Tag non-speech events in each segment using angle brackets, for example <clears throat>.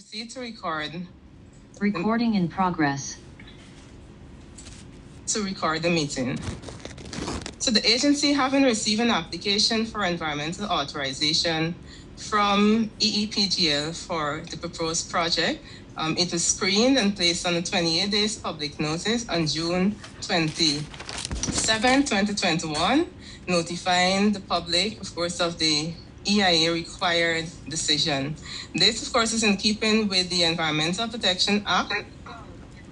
proceed to record. Recording in progress. To record the meeting. So the agency having received an application for environmental authorization from EEPGL for the proposed project, um, it was screened and placed on a 28 days public notice on June 27, 2021, notifying the public, of course, of the EIA required decision. This, of course, is in keeping with the Environmental Protection Act,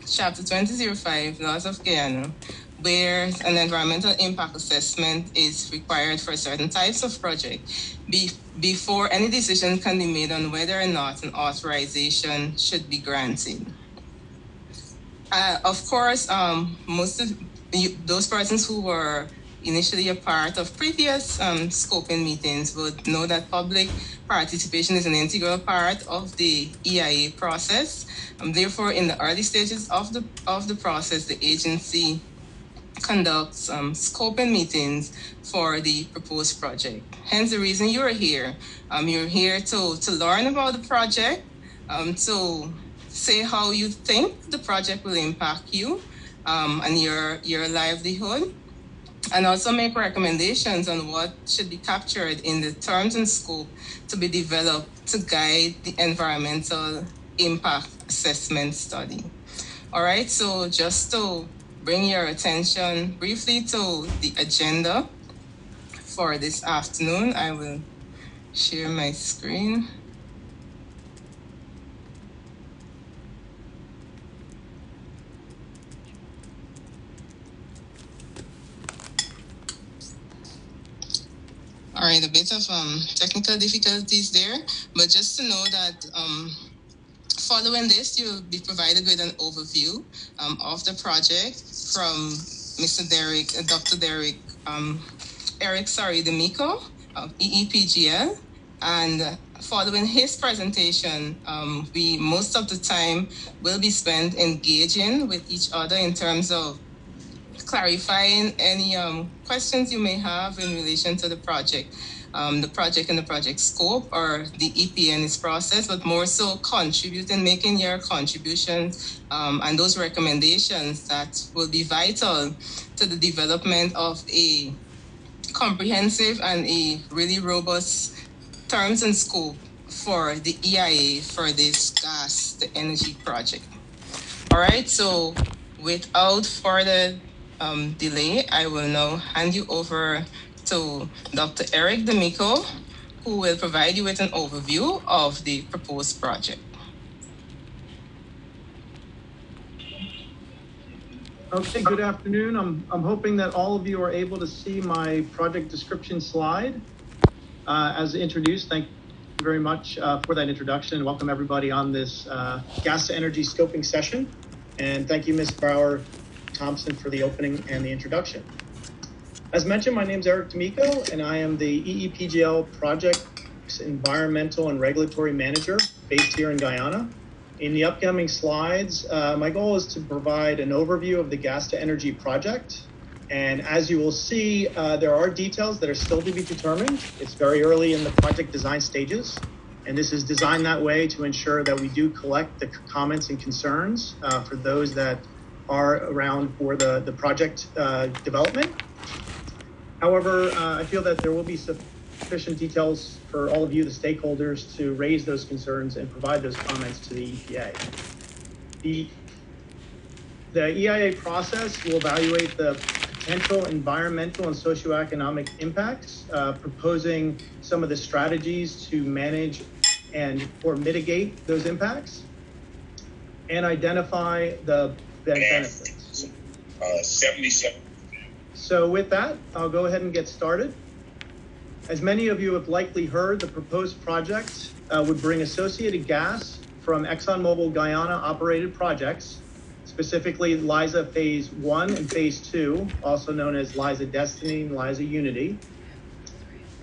Chapter 2005, Laws of Guyana, where an environmental impact assessment is required for certain types of project be, before any decision can be made on whether or not an authorization should be granted. Uh, of course, um, most of you, those persons who were initially a part of previous um, scoping meetings would know that public participation is an integral part of the EIA process. Um, therefore, in the early stages of the of the process, the agency conducts um, scoping meetings for the proposed project. Hence, the reason you're here. Um, you're here to to learn about the project, um, to say how you think the project will impact you um, and your your livelihood and also make recommendations on what should be captured in the terms and scope to be developed to guide the environmental impact assessment study. All right, so just to bring your attention briefly to the agenda for this afternoon, I will share my screen. All right, a bit of um, technical difficulties there, but just to know that um, following this, you'll be provided with an overview um, of the project from Mr. Derek, uh, Dr. Derek, um, Eric, sorry, D'Amico of EEPGL. And following his presentation, um, we most of the time will be spent engaging with each other in terms of clarifying any um, questions you may have in relation to the project, um, the project and the project scope or the EP and its process, but more so contributing, making your contributions um, and those recommendations that will be vital to the development of a comprehensive and a really robust terms and scope for the EIA for this gas, the energy project. All right, so without further um, delay, I will now hand you over to Dr. Eric D'Amico, who will provide you with an overview of the proposed project. Okay, good afternoon. I'm, I'm hoping that all of you are able to see my project description slide. Uh, as introduced, thank you very much uh, for that introduction. Welcome everybody on this uh, gas to energy scoping session. And thank you, Ms. Brower Thompson for the opening and the introduction. As mentioned, my name is Eric D'Amico, and I am the EEPGL Project Environmental and Regulatory Manager based here in Guyana. In the upcoming slides, uh, my goal is to provide an overview of the gas to energy project. And as you will see, uh, there are details that are still to be determined. It's very early in the project design stages. And this is designed that way to ensure that we do collect the comments and concerns uh, for those that are around for the, the project uh, development. However, uh, I feel that there will be sufficient details for all of you, the stakeholders, to raise those concerns and provide those comments to the EPA. The, the EIA process will evaluate the potential environmental and socioeconomic impacts, uh, proposing some of the strategies to manage and or mitigate those impacts, and identify the benefits. Uh, 77. So with that, I'll go ahead and get started. As many of you have likely heard, the proposed project uh, would bring associated gas from ExxonMobil Guyana operated projects, specifically Liza Phase 1 and Phase 2, also known as Liza Destiny and Liza Unity,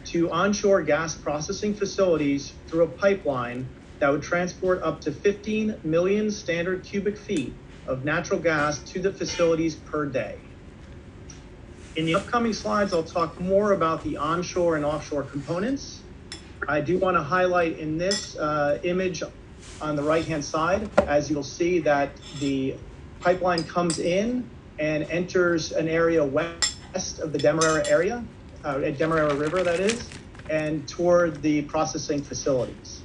to onshore gas processing facilities through a pipeline that would transport up to 15 million standard cubic feet of natural gas to the facilities per day. In the upcoming slides, I'll talk more about the onshore and offshore components. I do want to highlight in this uh, image on the right-hand side, as you'll see that the pipeline comes in and enters an area west of the Demerara area, uh, at Demerara River, that is, and toward the processing facilities.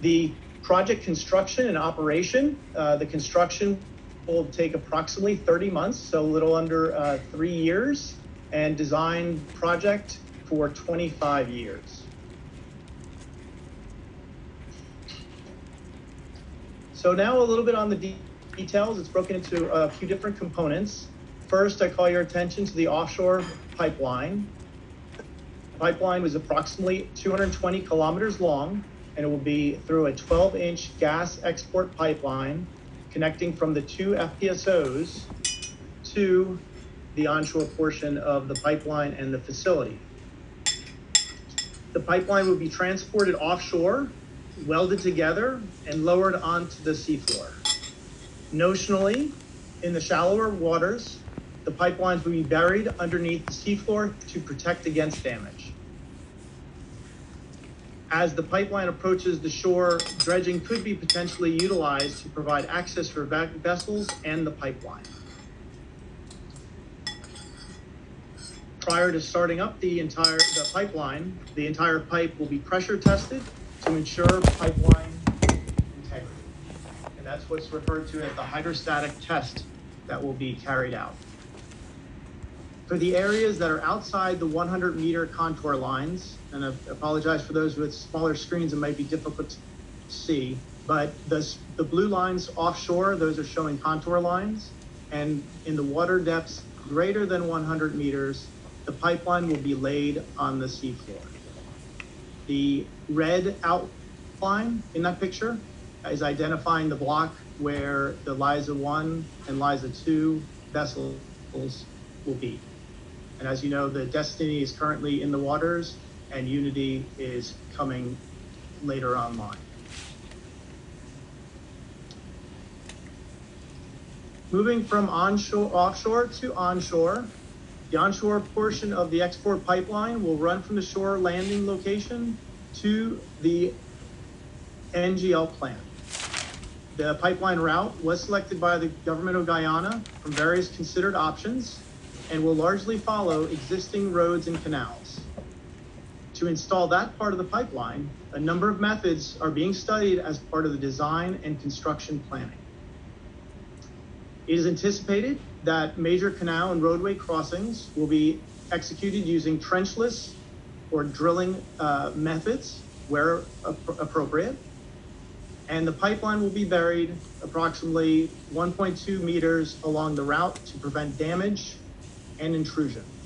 The project construction and operation, uh, the construction will take approximately 30 months, so a little under uh, three years, and design project for 25 years. So now a little bit on the de- details. It's broken into a few different components. First, I call your attention to the offshore pipeline. The pipeline was approximately 220 kilometers long, and it will be through a 12 inch gas export pipeline connecting from the two FPSOs to the onshore portion of the pipeline and the facility. The pipeline will be transported offshore welded together and lowered onto the seafloor. Notionally, in the shallower waters, the pipelines will be buried underneath the seafloor to protect against damage. As the pipeline approaches the shore, dredging could be potentially utilized to provide access for vessels and the pipeline. Prior to starting up the entire the pipeline, the entire pipe will be pressure tested to ensure pipeline integrity. And that's what's referred to as the hydrostatic test that will be carried out. For the areas that are outside the 100 meter contour lines, and I apologize for those with smaller screens, it might be difficult to see, but the, the blue lines offshore, those are showing contour lines. And in the water depths greater than 100 meters, the pipeline will be laid on the seafloor. The red outline in that picture is identifying the block where the Liza 1 and Liza 2 vessels will be. And as you know, the Destiny is currently in the waters and Unity is coming later online. Moving from onshore, offshore to onshore, the onshore portion of the export pipeline will run from the shore landing location to the NGL plant. The pipeline route was selected by the government of Guyana from various considered options and will largely follow existing roads and canals. To install that part of the pipeline, a number of methods are being studied as part of the design and construction planning. It is anticipated that major canal and roadway crossings will be executed using trenchless or drilling uh, methods where ap- appropriate. And the pipeline will be buried approximately 1.2 meters along the route to prevent damage and intrusion.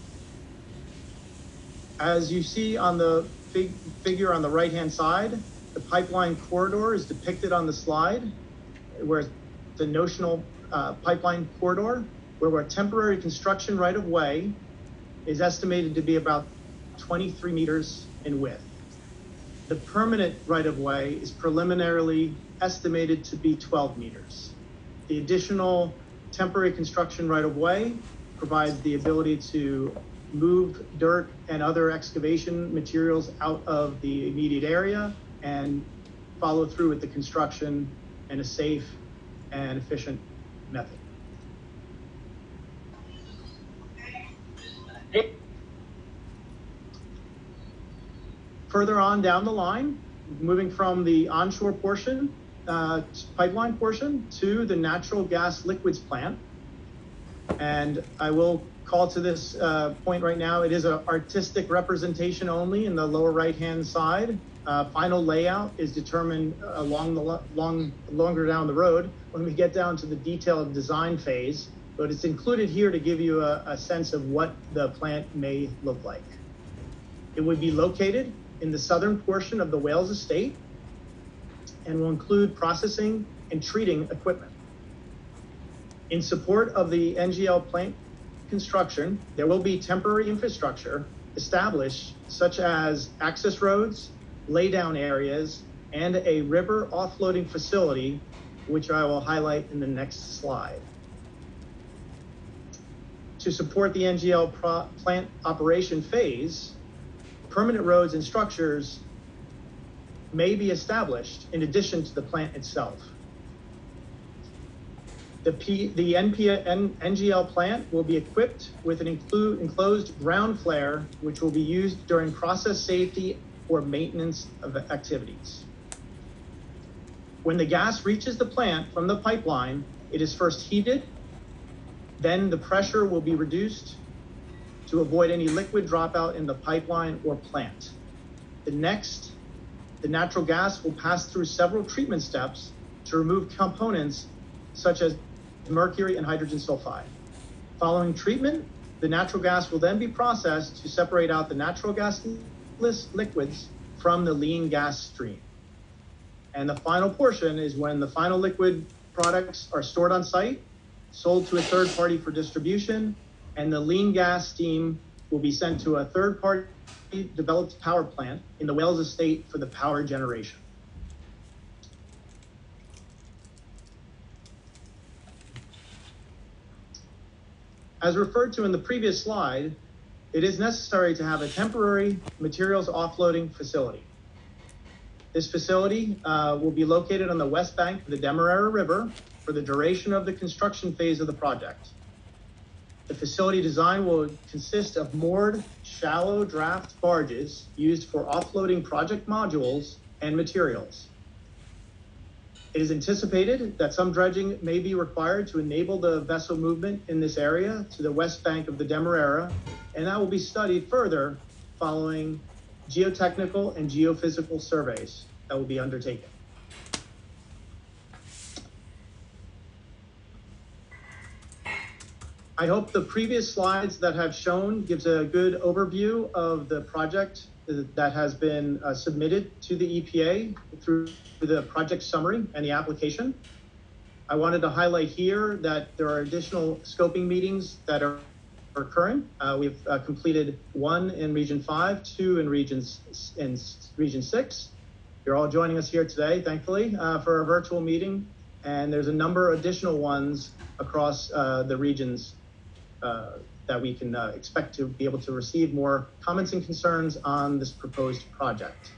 As you see on the fig- figure on the right hand side, the pipeline corridor is depicted on the slide, where the notional uh, pipeline corridor, where a temporary construction right of way is estimated to be about 23 meters in width. The permanent right of way is preliminarily estimated to be 12 meters. The additional temporary construction right of way provides the ability to move dirt and other excavation materials out of the immediate area and follow through with the construction in a safe and efficient method. Further on down the line, moving from the onshore portion, uh, pipeline portion to the natural gas liquids plant. And I will call to this uh, point right now. It is an artistic representation only in the lower right-hand side. Uh, final layout is determined along the long longer down the road when we get down to the detailed design phase. But it's included here to give you a, a sense of what the plant may look like. It would be located in the southern portion of the Wales estate and will include processing and treating equipment. In support of the NGL plant construction, there will be temporary infrastructure established, such as access roads, laydown areas, and a river offloading facility, which I will highlight in the next slide. To support the NGL plant operation phase, permanent roads and structures may be established in addition to the plant itself. The, P, the NP, N, NGL plant will be equipped with an include, enclosed ground flare, which will be used during process safety or maintenance of activities. When the gas reaches the plant from the pipeline, it is first heated, then the pressure will be reduced to avoid any liquid dropout in the pipeline or plant. The next, the natural gas will pass through several treatment steps to remove components such as mercury and hydrogen sulfide. Following treatment, the natural gas will then be processed to separate out the natural gas liquids from the lean gas stream. And the final portion is when the final liquid products are stored on site, sold to a third party for distribution, and the lean gas steam will be sent to a third party developed power plant in the Wales estate for the power generation. As referred to in the previous slide, it is necessary to have a temporary materials offloading facility. This facility uh, will be located on the west bank of the Demerara River for the duration of the construction phase of the project. The facility design will consist of moored, shallow draft barges used for offloading project modules and materials. It is anticipated that some dredging may be required to enable the vessel movement in this area to the west bank of the Demerara, and that will be studied further following geotechnical and geophysical surveys that will be undertaken. I hope the previous slides that have shown gives a good overview of the project that has been uh, submitted to the EPA through the project summary and the application. I wanted to highlight here that there are additional scoping meetings that are, occurring. Uh, we've uh, completed one in Region 5, two in, regions, in Region 6. You're all joining us here today, thankfully, uh, for a virtual meeting. And there's a number of additional ones across uh, the regions uh, that we can uh, expect to be able to receive more comments and concerns on this proposed project.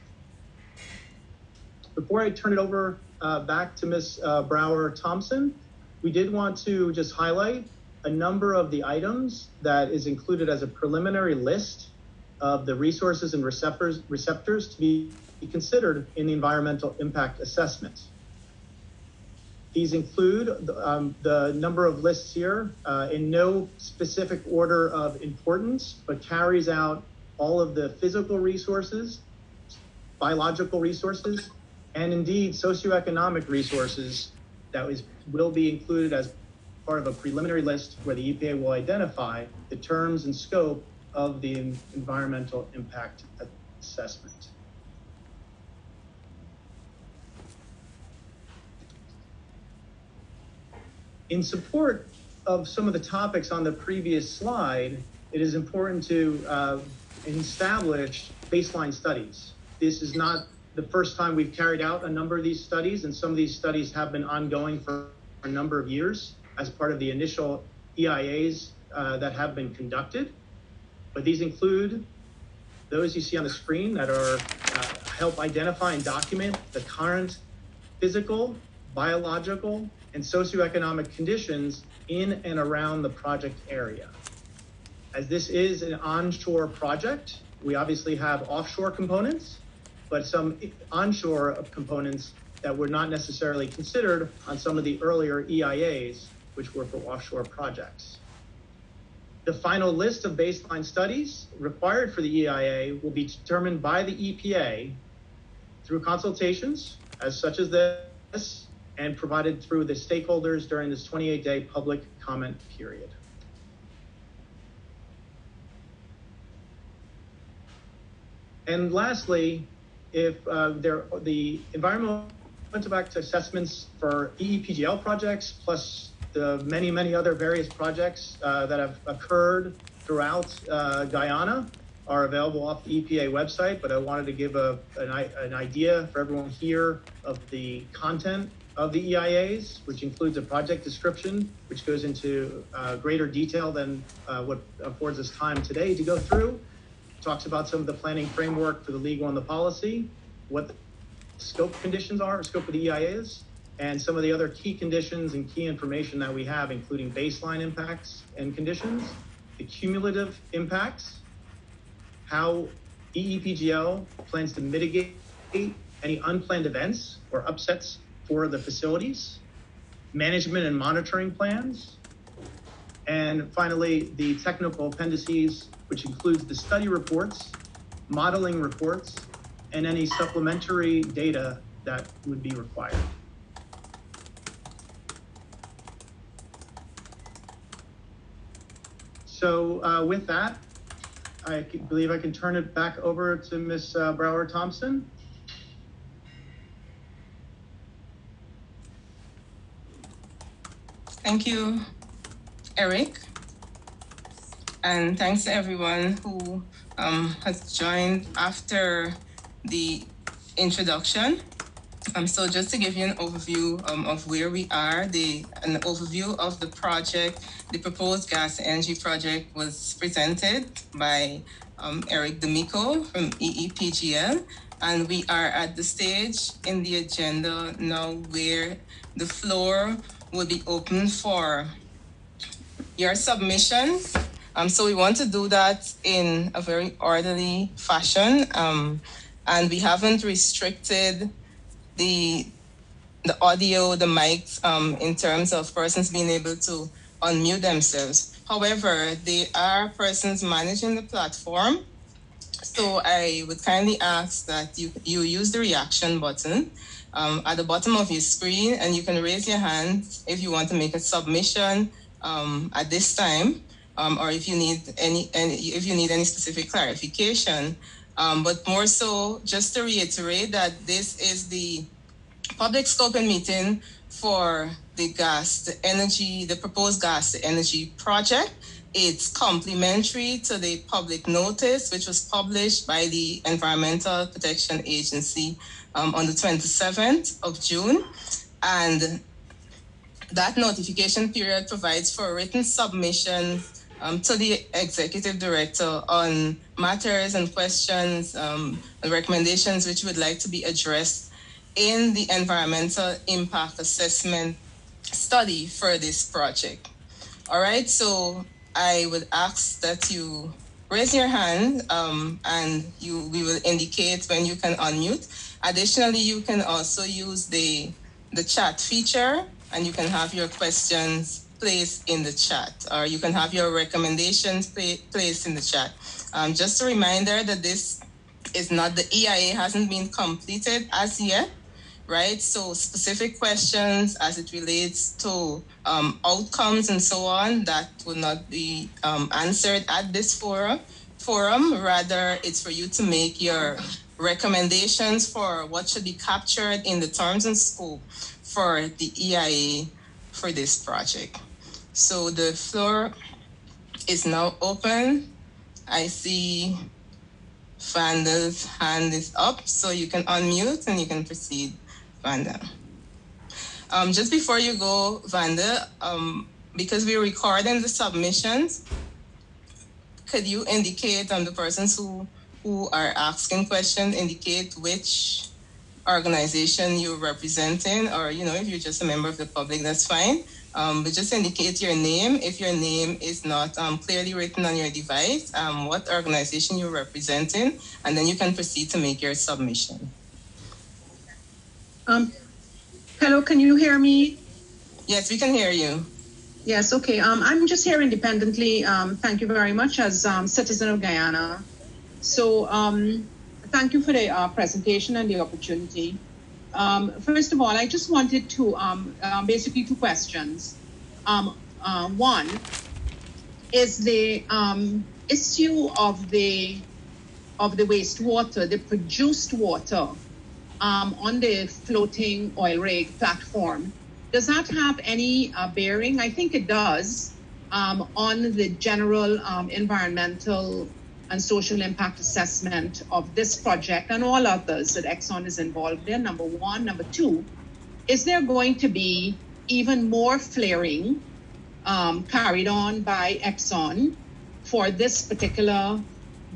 Before I turn it over uh, back to Ms. Uh, Brower Thompson, we did want to just highlight a number of the items that is included as a preliminary list of the resources and receptors, receptors to be considered in the environmental impact assessment. These include um, the number of lists here uh, in no specific order of importance, but carries out all of the physical resources, biological resources, and indeed socioeconomic resources that is, will be included as part of a preliminary list where the EPA will identify the terms and scope of the environmental impact assessment. In support of some of the topics on the previous slide, it is important to uh, establish baseline studies. This is not the first time we've carried out a number of these studies, and some of these studies have been ongoing for a number of years as part of the initial EIAs uh, that have been conducted. But these include those you see on the screen that are uh, help identify and document the current physical, biological, and socioeconomic conditions in and around the project area. As this is an onshore project, we obviously have offshore components, but some onshore components that were not necessarily considered on some of the earlier EIAs, which were for offshore projects. The final list of baseline studies required for the EIA will be determined by the EPA through consultations as such as this and provided through the stakeholders during this 28-day public comment period. And lastly, if uh, there the environmental impact assessments for EEPGL projects, plus the many, many other various projects uh, that have occurred throughout uh, Guyana are available off the EPA website, but I wanted to give a, an, an idea for everyone here of the content of the EIAs, which includes a project description, which goes into uh, greater detail than uh, what affords us time today to go through. Talks about some of the planning framework for the legal and the policy, what the scope conditions are, scope of the EIAs, and some of the other key conditions and key information that we have, including baseline impacts and conditions, the cumulative impacts, how EEPGL plans to mitigate any unplanned events or upsets for the facilities, management and monitoring plans, and finally, the technical appendices, which includes the study reports, modeling reports, and any supplementary data that would be required. So uh, with that, I believe I can turn it back over to Ms. uh, Brower Thompson. Thank you, Eric. And thanks to everyone who um, has joined after the introduction. Um, so just to give you an overview um, of where we are, the an overview of the project, the proposed gas energy project was presented by um, Eric D'Amico from EEPGL. And we are at the stage in the agenda now where the floor will be open for your submissions. Um, so we want to do that in a very orderly fashion. Um, and we haven't restricted the the audio, the mics, um, in terms of persons being able to unmute themselves. However, there are persons managing the platform. So I would kindly ask that you, you use the reaction button um, at the bottom of your screen and you can raise your hand if you want to make a submission um, at this time um, or if you need any, any if you need any specific clarification. Um, but more so, just to reiterate that this is the public scoping meeting for the gas, the energy, the proposed gas to energy project. It's complementary to the public notice, which was published by the Environmental Protection Agency um, on the 27th of June. And that notification period provides for a written submission um, to the executive director on matters and questions um, and recommendations which would like to be addressed in the environmental impact assessment study for this project. All right, so I would ask that you raise your hand um, and you we will indicate when you can unmute. Additionally, you can also use the the chat feature and you can have your questions placed in the chat or you can have your recommendations pla- placed in the chat. Um, just a reminder that this is not the EIA hasn't been completed as yet, right? So specific questions as it relates to um, outcomes and so on that will not be um, answered at this forum. Forum, rather, it's for you to make your recommendations for what should be captured in the terms and scope for the EIA for this project. So the floor is now open. I see Vanda's hand is up, so you can unmute and you can proceed, Vanda. Um, just before you go, Vanda, um, because we're recording the submissions, could you indicate on the persons who who are asking questions indicate which organization you're representing, or you know, if you're just a member of the public, that's fine. Um, but just indicate your name if your name is not um, clearly written on your device, um, what organization you're representing, and then you can proceed to make your submission. Um, hello, can you hear me? Yes, we can hear you. Yes, okay. Um, I'm just here independently. Um, thank you very much as um, citizen of Guyana. So, um, thank you for the uh, presentation and the opportunity. Um, first of all, I just wanted to um, um, basically two questions. Um, uh, one is the um, issue of the of the wastewater, the produced water um, on the floating oil rig platform. Does that have any uh, bearing? I think it does um, on the general environmental and social impact assessment of this project and all others that Exxon is involved in, number one. Number two, is there going to be even more flaring um, carried on by Exxon for this particular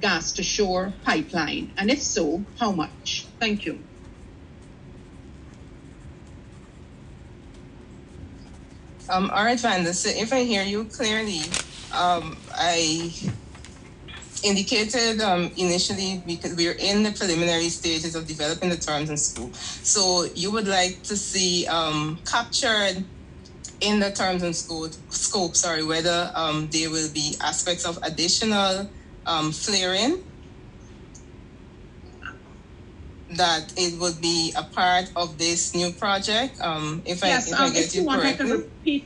gas to shore pipeline? And if so, how much? Thank you. Um, all right, Vanessa, so if I hear you clearly, um, I indicated um, initially because we're in the preliminary stages of developing the terms and scope. So you would like to see um, captured in the terms and scope, scope sorry, whether um, there will be aspects of additional um, flaring that it would be a part of this new project. Um, if Yes, I if um, I get if you you want, I can repeat.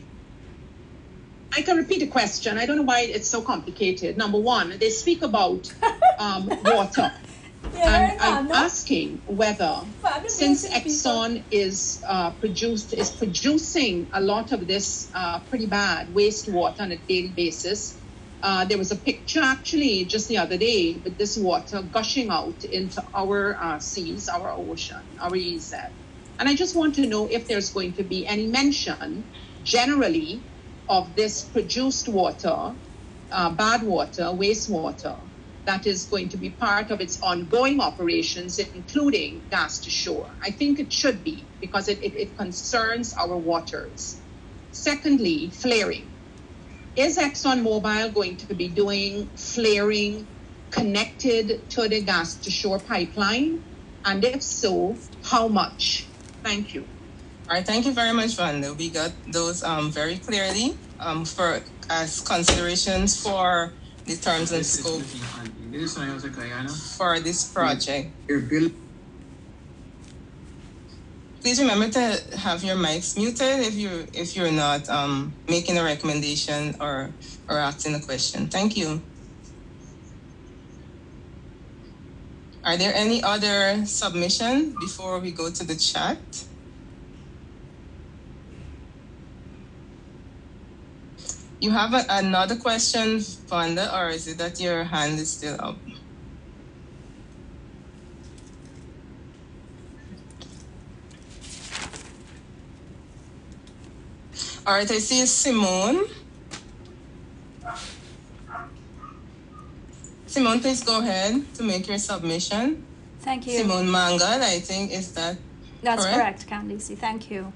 I can repeat the question. I don't know why it's so complicated. Number one, they speak about um, <laughs> water. And I'm asking whether, since Exxon is uh, produced is producing a lot of this uh, pretty bad wastewater on a daily basis, uh, there was a picture actually just the other day with this water gushing out into our uh, seas, our ocean, our EZ. And I just want to know if there's going to be any mention generally of this produced water, uh, bad water, wastewater, that is going to be part of its ongoing operations, including gas to shore. I think it should be because it, it, it concerns our waters. Secondly, flaring. Is ExxonMobil going to be doing flaring connected to the gas to shore pipeline? And if so, how much? Thank you. All right, thank you very much, Vanda. We got those um, very clearly um, for as considerations for the terms and scope for this project. Please remember to have your mics muted if you if you're not um, making a recommendation or or asking a question. Thank you. Are there any other submission before we go to the chat? You have a, another question, Vanda, or is it that your hand is still up? All right, I see Simone. Simone, please go ahead to make your submission. Thank you. Simone Mangal, I think, is that That's correct? correct, Candice. Thank you.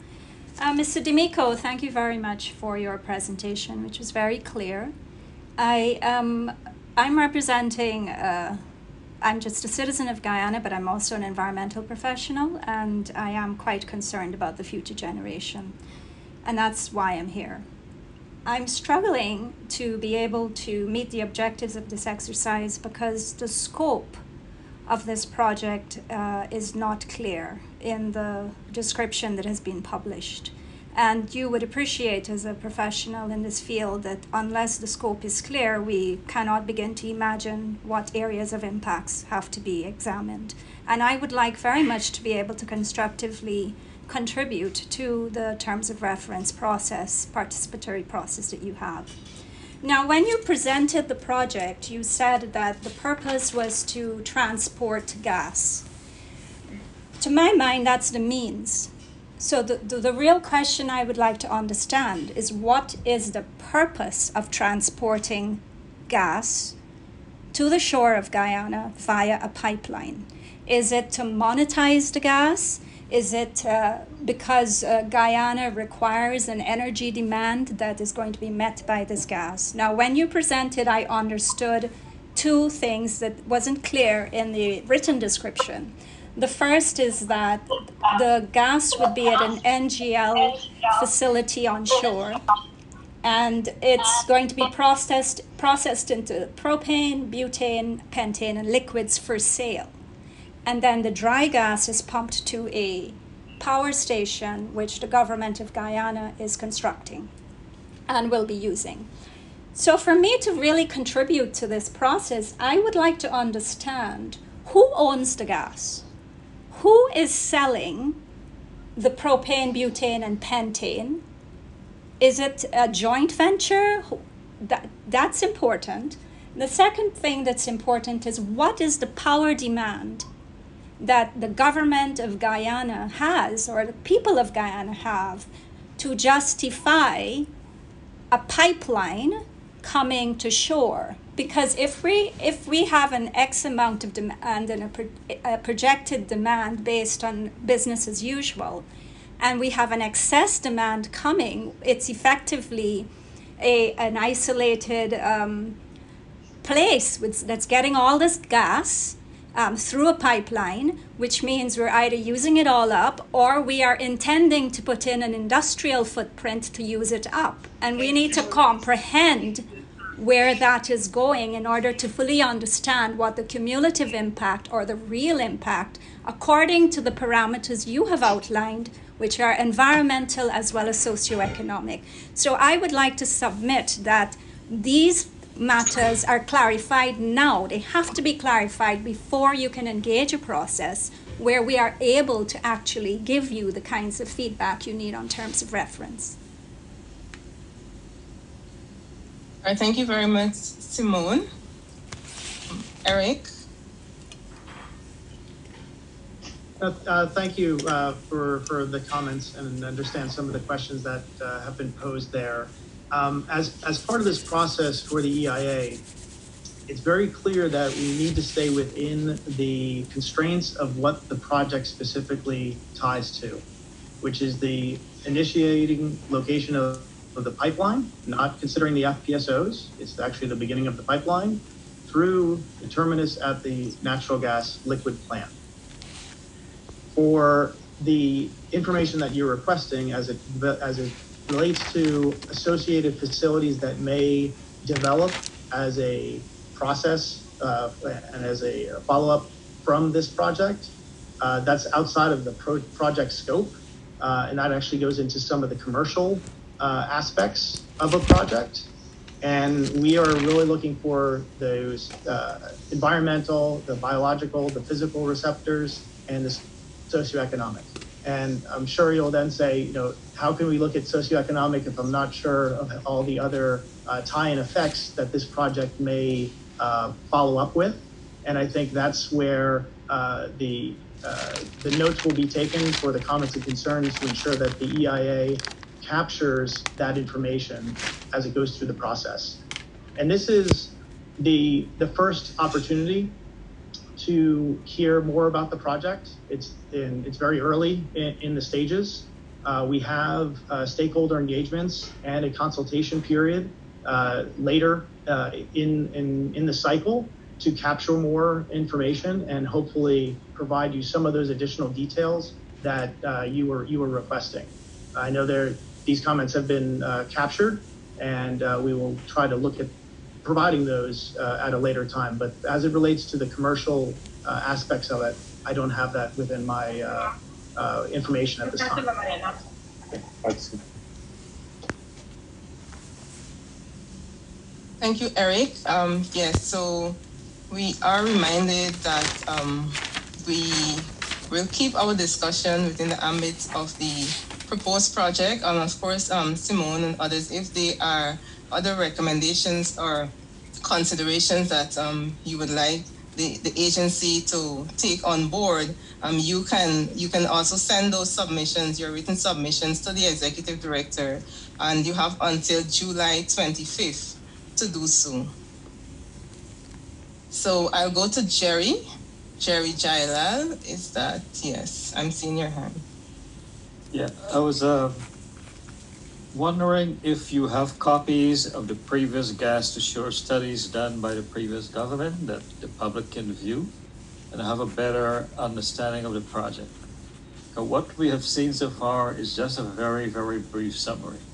Uh, Mr. D'Amico, thank you very much for your presentation, which was very clear. I um, I'm representing. Uh, I'm just a citizen of Guyana, but I'm also an environmental professional, and I am quite concerned about the future generation, and that's why I'm here. I'm struggling to be able to meet the objectives of this exercise because the scope of this project uh, is not clear in the description that has been published. And you would appreciate, as a professional in this field, that unless the scope is clear, we cannot begin to imagine what areas of impacts have to be examined. And I would like very much to be able to constructively contribute to the terms of reference process, participatory process that you have. Now, when you presented the project, you said that the purpose was to transport gas. To my mind, that's the means. So, the, the, the real question I would like to understand is what is the purpose of transporting gas to the shore of Guyana via a pipeline? Is it to monetize the gas? Is it uh, because uh, Guyana requires an energy demand that is going to be met by this gas? Now, when you presented, I understood two things that wasn't clear in the written description. The first is that the gas would be at an NGL facility on shore, and it's going to be processed processed into propane, butane, pentane, and liquids for sale and then the dry gas is pumped to a power station which the government of Guyana is constructing and will be using. So, for me to really contribute to this process, I would like to understand who owns the gas, who is selling the propane, butane, and pentane. Is it a joint venture? That, that's important. The second thing that's important is what is the power demand that the government of Guyana has, or the people of Guyana have, to justify a pipeline coming to shore. Because if we if we have an X amount of demand and a, pro, a projected demand based on business as usual, and we have an excess demand coming, it's effectively a, an isolated um, place with, that's getting all this gas um, through a pipeline, which means we're either using it all up or we are intending to put in an industrial footprint to use it up. And we need to comprehend where that is going in order to fully understand what the cumulative impact or the real impact, according to the parameters you have outlined, which are environmental as well as socioeconomic. So I would like to submit that these matters are clarified now. They have to be clarified before you can engage a process where we are able to actually give you the kinds of feedback you need on terms of reference. All right, thank you very much, Simone. Eric? Uh, uh, thank you uh, for, for the comments and understand some of the questions that uh, have been posed there. Um, as, as part of this process for the EIA, it's very clear that we need to stay within the constraints of what the project specifically ties to, which is the initiating location of, of the pipeline, not considering the FPSOs. It's actually the beginning of the pipeline through the terminus at the natural gas liquid plant. For the information that you're requesting as it, as it relates to associated facilities that may develop as a process uh, and as a follow-up from this project. Uh, that's outside of the pro- project scope, uh, and that actually goes into some of the commercial uh, aspects of a project. And we are really looking for those uh, environmental, the biological, the physical receptors, and the socioeconomic. And I'm sure you'll then say, you know, how can we look at socioeconomic if I'm not sure of all the other uh, tie-in effects that this project may uh, follow up with? And I think that's where uh, the uh, the notes will be taken for the comments and concerns to ensure that the EIA captures that information as it goes through the process. And this is the the first opportunity to hear more about the project. It's in, it's very early in, in the stages. Uh, we have uh, stakeholder engagements and a consultation period uh, later uh, in, in, in the cycle to capture more information and hopefully provide you some of those additional details that uh, you were you were requesting. I know there these comments have been uh, captured, and we will try to look at providing those uh, at a later time. But as it relates to the commercial uh, aspects of it, I don't have that within my uh, uh information at this time. Thank you, Eric. Um, yes, so we are reminded that um, we will keep our discussion within the ambit of the proposed project, and of course, um, Simone and others, if they are other recommendations or considerations that um, you would like the, the agency to take on board, um, you can you can also send those submissions, your written submissions, to the executive director, and you have until July 25th to do so. So I'll go to Jerry. Jerry Jailal, is that yes? I'm seeing your hand. Yeah, I was uh, wondering if you have copies of the previous gas to shore studies done by the previous government that the public can view and have a better understanding of the project. what we have seen so far is just a very, very brief summary.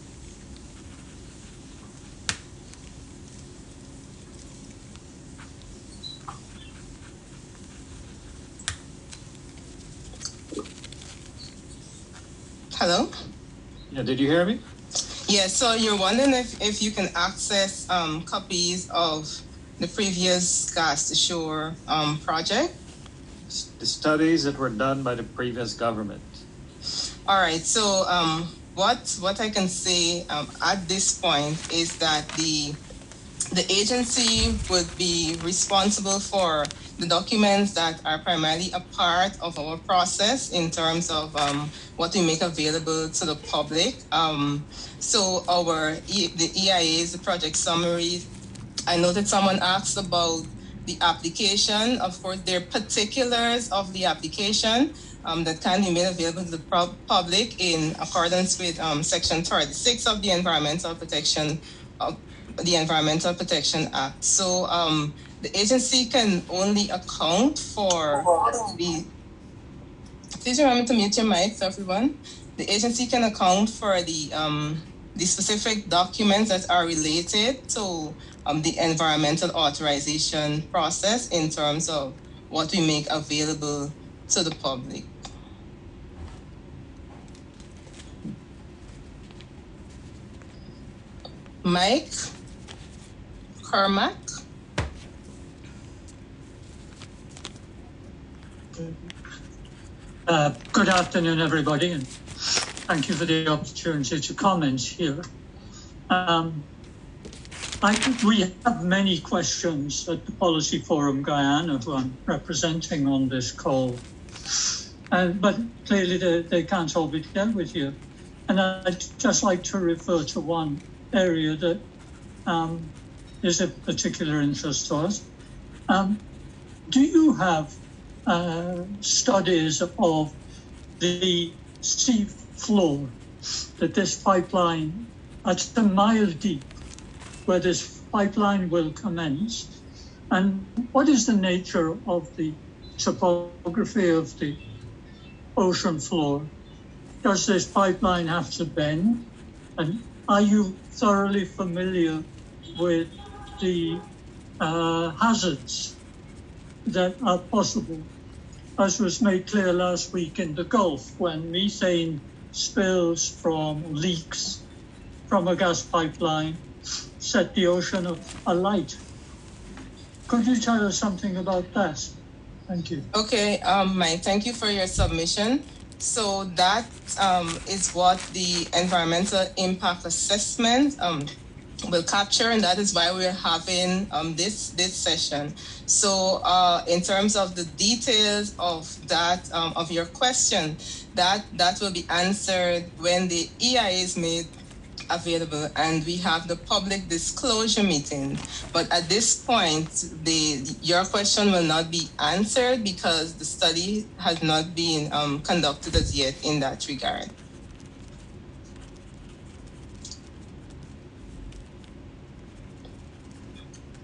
Hello? Yeah, did you hear me? Yeah, so you're wondering if, if you can access um, copies of the previous Gas to Shore um, project? The studies that were done by the previous government. All right, so um, what what I can say um, at this point is that the the agency would be responsible for the documents that are primarily a part of our process in terms of um, what we make available to the public. Um, so our e- the EIAs, the project summaries. I know that someone asked about the application. Of course, there are particulars of the application, um, that can be made available to the public in accordance with um, Section 36 of the Environmental Protection the Environmental Protection Act. So um, the agency can only account for the. Please remember to mute your mics, everyone. The agency can account for the um, the specific documents that are related to um, the environmental authorization process in terms of what we make available to the public. Mike Uh, good afternoon, everybody, and thank you for the opportunity to comment here. Um, I we have many questions at the Policy Forum Guyana, who I'm representing on this call, uh, but clearly they, they can't all be dealt with here. And I'd just like to refer to one area that um, is of particular interest to us. Um, do you have uh, studies of the sea floor that this pipeline at a mile deep where this pipeline will commence? And what is the nature of the topography of the ocean floor? Does this pipeline have to bend? And are you thoroughly familiar with the uh, hazards that are possible as was made clear last week in the Gulf when methane spills from leaks from a gas pipeline set the ocean alight. Could you tell us something about that? Thank you. Okay, um, Mike, thank you for your submission. So that um, is what the environmental impact assessment um, will capture, and that is why we're having um, this this session. So, uh, in terms of the details of that um, of your question, that that will be answered when the EIA is made available and we have the public disclosure meeting. But at this point, the your question will not be answered because the study has not been um, conducted as yet in that regard.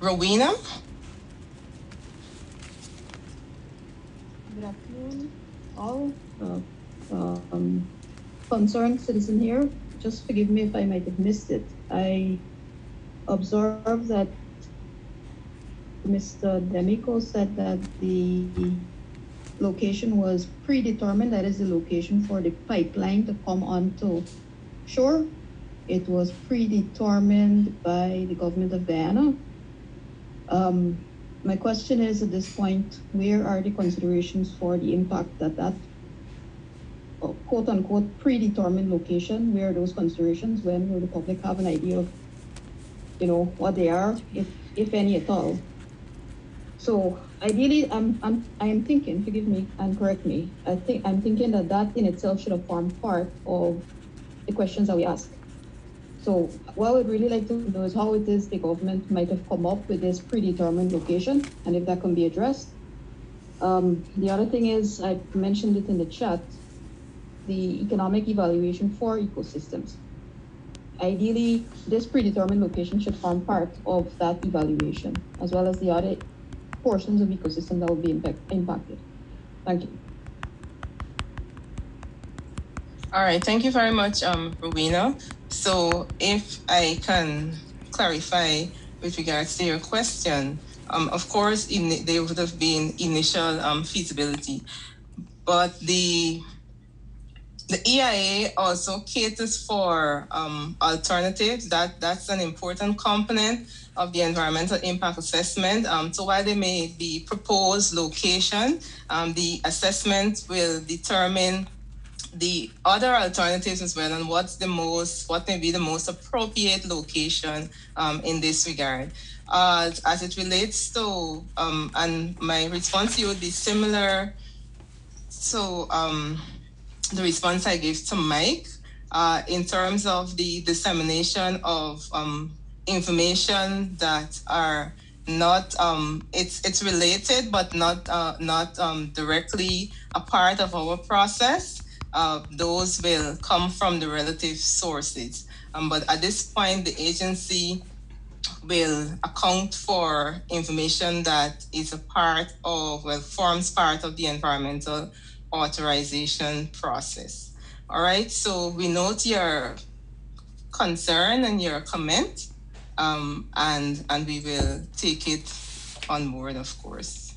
Rowena? Good afternoon, all. Uh, um, concerned citizen here just forgive me if I might have missed it. I observed that Mr. D'Amico said that the location was predetermined, that is the location for the pipeline to come onto shore. It was predetermined by the government of Guyana. Um, my question is at this point, where are the considerations for the impact that that quote unquote predetermined location? Where are those considerations? When will the public have an idea of, you know, what they are, if if any at all? So ideally, I'm I'm I am thinking. Forgive me and correct me. I think I'm thinking that that in itself should have formed part of the questions that we ask. So what I would really like to know is how it is the government might have come up with this predetermined location and if that can be addressed. Um, the other thing is, I mentioned it in the chat, the economic evaluation for ecosystems. Ideally, this predetermined location should form part of that evaluation, as well as the other portions of ecosystem that will be impact, impacted. Thank you. All right, thank you very much, um, Rowena. So if I can clarify with regards to your question, um, of course, in, there would have been initial um, feasibility, but the the EIA also caters for um, alternatives. That that's an important component of the environmental impact assessment. Um, so while they may be proposed location, um, the assessment will determine the other alternatives as well and what's the most what may be the most appropriate location um, in this regard. Uh, as it relates to um, and my response to you would be similar. So um, the response I gave to Mike uh, in terms of the dissemination of um, information that are not um, it's it's related, but not uh, not um, directly a part of our process. Uh, those will come from the relative sources. Um, but at this point, the agency will account for information that is a part of, well, forms part of the environmental authorization process. All right, so we note your concern and your comment, um, and and we will take it on board, of course.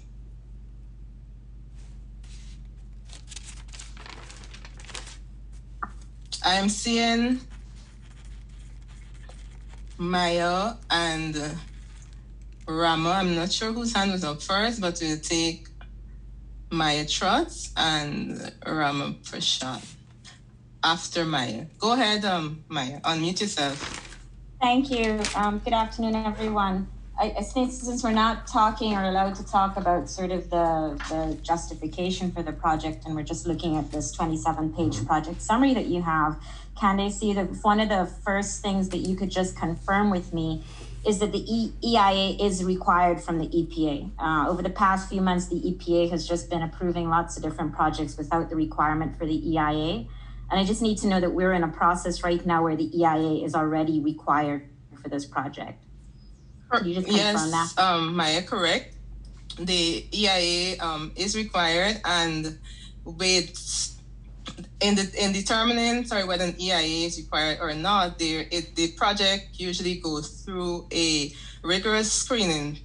I'm seeing Maya and Rama. I'm not sure whose hand was up first, but we'll take Maya Trotz and Rama Prashad after Maya. Go ahead, um, Maya. Unmute yourself. Thank you. Um, good afternoon, everyone. I, I think since we're not talking or allowed to talk about sort of the, the justification for the project and we're just looking at this 27 page project summary that you have, can I see that one of the first things that you could just confirm with me is that the e- EIA is required from the EPA. Uh, over the past few months, the EPA has just been approving lots of different projects without the requirement for the EIA. And I just need to know that we're in a process right now where the EIA is already required for this project. Can you just confirm yes, that? um, Maya, correct. The EIA um, is required, and with in the in determining sorry whether an EIA is required or not, there it the project usually goes through a rigorous screening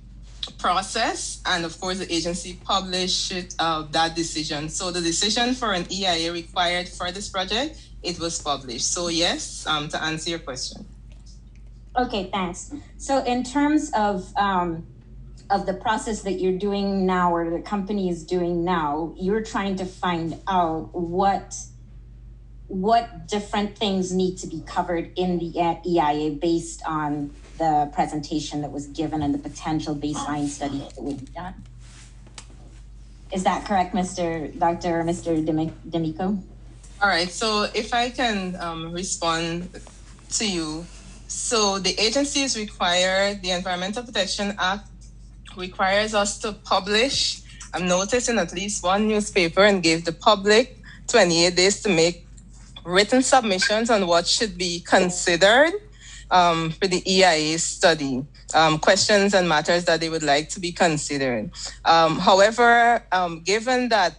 process, and of course the agency published uh, that decision. So the decision for an EIA required for this project it was published. So yes, um, to answer your question. Okay, thanks. So in terms of um, of the process that you're doing now or the company is doing now, you're trying to find out what what different things need to be covered in the EIA based on the presentation that was given and the potential baseline study that would be done. Is that correct, Mr. Dr. Mr. D'Amico? All right. So if I can um, respond to you so the agency is required, the Environmental Protection Act requires us to publish a notice in at least one newspaper and give the public 28 days to make written submissions on what should be considered um, for the EIA study, um, questions and matters that they would like to be considered. Um, however, um, given that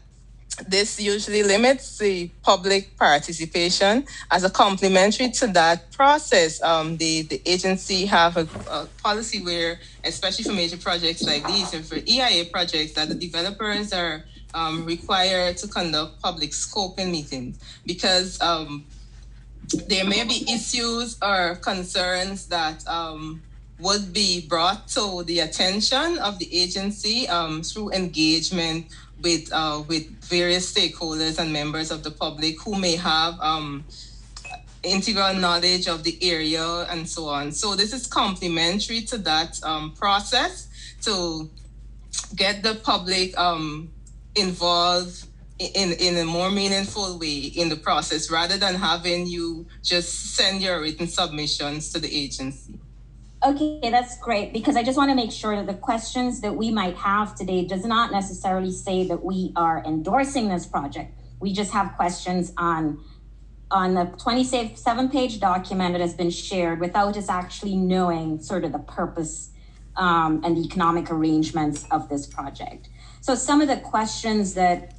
this usually limits the public participation. As a complementary to that process, um, the, the agency have a, a, policy where, especially for major projects like these and for EIA projects, that the developers are um, required to conduct public scoping meetings because um, there may be issues or concerns that um, would be brought to the attention of the agency um, through engagement with uh, with various stakeholders and members of the public who may have um, integral knowledge of the area and so on. So this is complementary to that um, process to get the public um, involved in, in a more meaningful way in the process rather than having you just send your written submissions to the agency. Okay, that's great because I just want to make sure that the questions that we might have today does not necessarily say that we are endorsing this project. We just have questions on on the 27 page document that has been shared without us actually knowing sort of the purpose um, and the economic arrangements of this project. So some of the questions that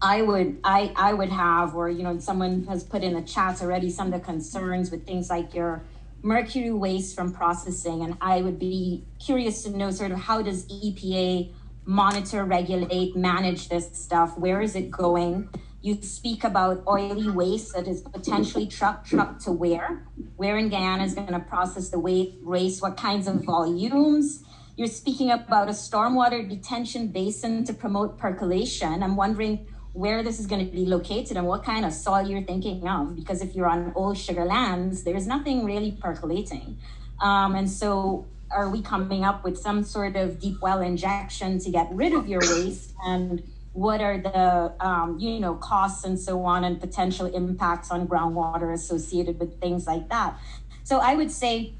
I would I I would have, or you know, someone has put in the chats already, some of the concerns with things like your mercury waste from processing. And I would be curious to know sort of how does EPA monitor, regulate, manage this stuff? Where is it going? You speak about oily waste that is potentially trucked trucked to where? Where in Guyana is going to process the waste? What kinds of volumes? You're speaking about a stormwater detention basin to promote percolation. I'm wondering where this is going to be located and what kind of soil you're thinking of. Because if you're on old sugar lands, there's nothing really percolating. Um, and so, are we coming up with some sort of deep well injection to get rid of your waste? And what are the um, you know costs and so on, and potential impacts on groundwater associated with things like that? So, I would say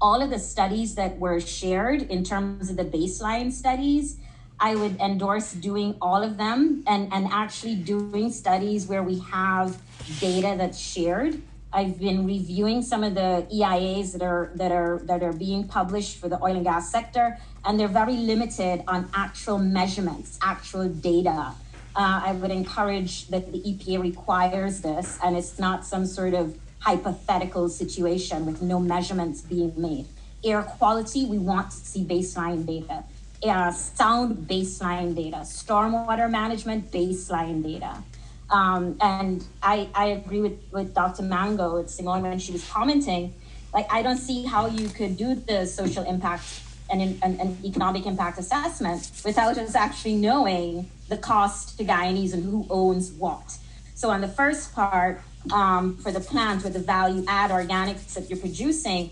all of the studies that were shared in terms of the baseline studies, I would endorse doing all of them and, and actually doing studies where we have data that's shared. I've been reviewing some of the EIAs that are that are that are being published for the oil and gas sector, and they're very limited on actual measurements, actual data. Uh, I would encourage that the EPA requires this, and it's not some sort of hypothetical situation with no measurements being made. Air quality, we want to see baseline data. Uh, sound baseline data, stormwater management baseline data. Um, and I, I agree with, with Dr. Mango, Simone, when she was commenting, like, I don't see how you could do the social impact and an, an economic impact assessment without us actually knowing the cost to Guyanese and who owns what. So on the first part, um, for the plant with the value add organics that you're producing,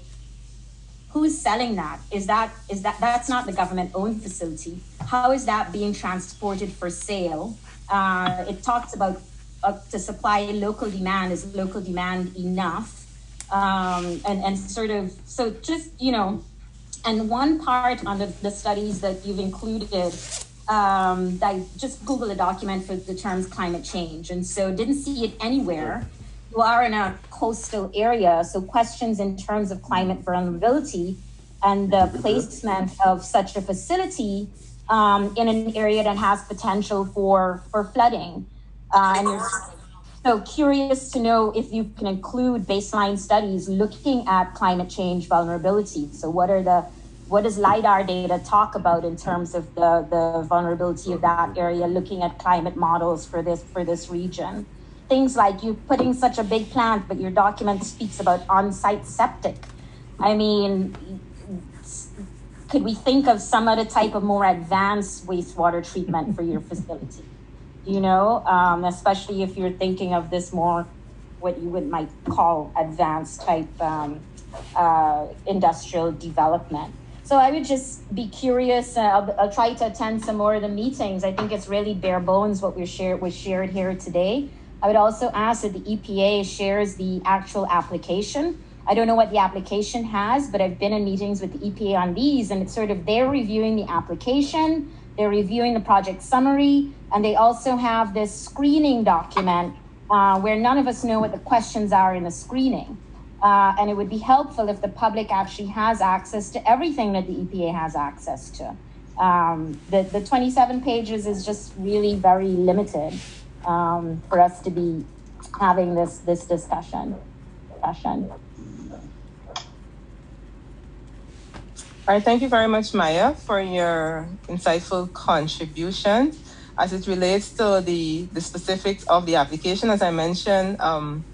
who's selling that? Is that is that that's not the government owned facility? How is that being transported for sale? Uh, it talks about uh, to supply local demand. Is local demand enough? Um, and and sort of so just you know, and one part on the, the studies that you've included um, I just Google a document for the terms climate change, and so didn't see it anywhere. You are in a coastal area, so questions in terms of climate vulnerability and the placement of such a facility um, in an area that has potential for for flooding. Uh, and so curious to know if you can include baseline studies looking at climate change vulnerability. So what are the what does LIDAR data talk about in terms of the, the vulnerability of that area, looking at climate models for this for this region? Things like you putting such a big plant, but your document speaks about on-site septic. I mean, could we think of some other type of more advanced wastewater treatment for your facility? You know, um, especially if you're thinking of this more, what you would might call advanced type um, uh, industrial development. So I would just be curious. Uh, I'll, I'll, try to attend some more of the meetings. I think it's really bare bones what we shared was shared here today. I would also ask that the EPA shares the actual application. I don't know what the application has, but I've been in meetings with the EPA on these, and it's sort of they're reviewing the application, they're reviewing the project summary, and they also have this screening document uh, where none of us know what the questions are in the screening. Uh, and it would be helpful if the public actually has access to everything that the EPA has access to. Um, the, the 27 pages is just really very limited um, for us to be having this, this discussion. discussion. All right, thank you very much, Maya, for your insightful contribution. As it relates to the, the specifics of the application, as I mentioned, um,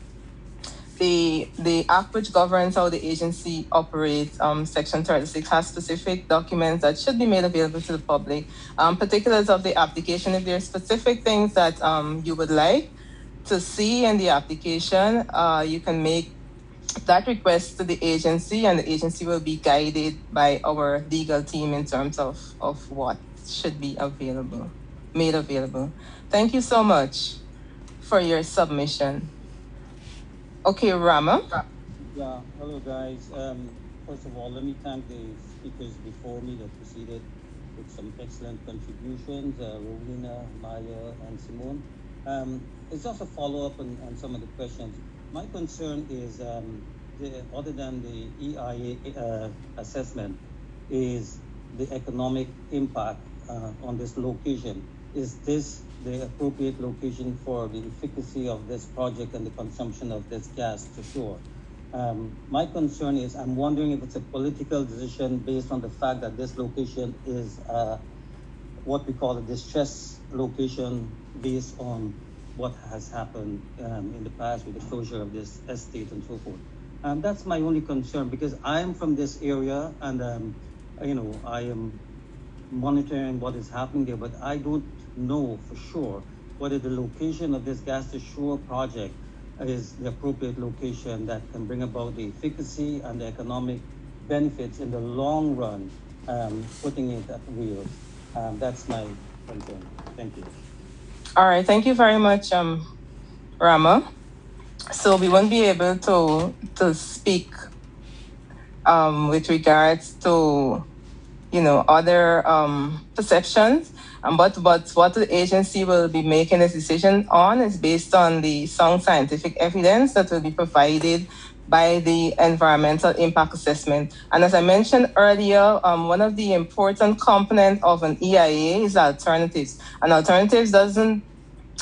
the the act which governs how the agency operates, um, Section 36, has specific documents that should be made available to the public. Um, particulars of the application, if there are specific things that um, you would like to see in the application, uh, you can make that request to the agency, and the agency will be guided by our legal team in terms of, of what should be available, made available. Thank you so much for your submission. Okay, Rama. Yeah, hello guys. Um, first of all, let me thank the speakers before me that proceeded with some excellent contributions, uh, Rowena, Maya, and Simone. Um, it's just a follow-up on, on some of the questions. My concern is, um, the, other than the EIA uh, assessment, is the economic impact uh, on this location. Is this the appropriate location for the efficacy of this project and the consumption of this gas to shore. Um, my concern is I'm wondering if it's a political decision based on the fact that this location is uh, what we call a distress location based on what has happened um, in the past with the closure of this estate and so forth. Um, that's my only concern because I'm from this area and um, you know I am monitoring what is happening there, but I don't know for sure whether the location of this gas to shore project is the appropriate location that can bring about the efficacy and the economic benefits in the long run, um, putting it at wheels. Um, that's my concern. Thank you. All right, thank you very much, um, Rama. So we won't be able to to speak um, with regards to, you know, other um, perceptions. But, but what the agency will be making a decision on is based on the sound scientific evidence that will be provided by the environmental impact assessment. And as I mentioned earlier, um, one of the important components of an EIA is alternatives. And alternatives doesn't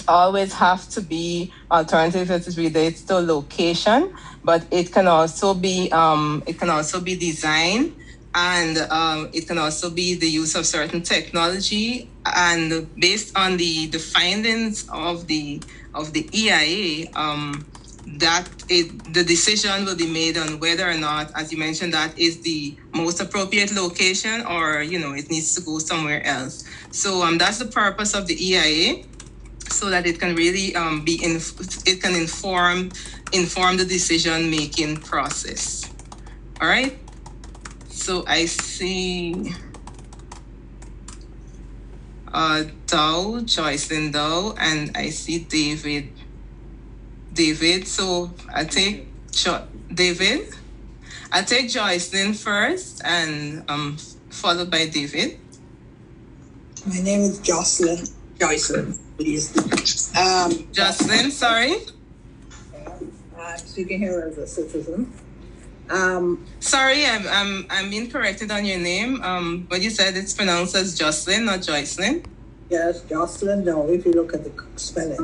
always have to be alternatives that relates to location, but it can also be um, it can also be design and um, it can also be the use of certain technology and based on the, the findings of the of the EIA um, that it, the decision will be made on whether or not as you mentioned that is the most appropriate location or you know it needs to go somewhere else. So um, that's the purpose of the EIA so that it can really um, be in, it can inform inform the decision making process. All right so i see uh, Dow, Joycelyn Dow, and I see David. David, so I take jo- David. I take Joycelyn first, and um, followed by David. My name is Jocelyn. Joycelyn, please. Um, Jocelyn, sorry. I'm speaking here as a citizen. Um, Sorry, I'm, I'm, I'm being corrected on your name. Um, but you said it's pronounced as Jocelyn, not Joycelyn. yes, Jocelyn. No, if you look at the spelling.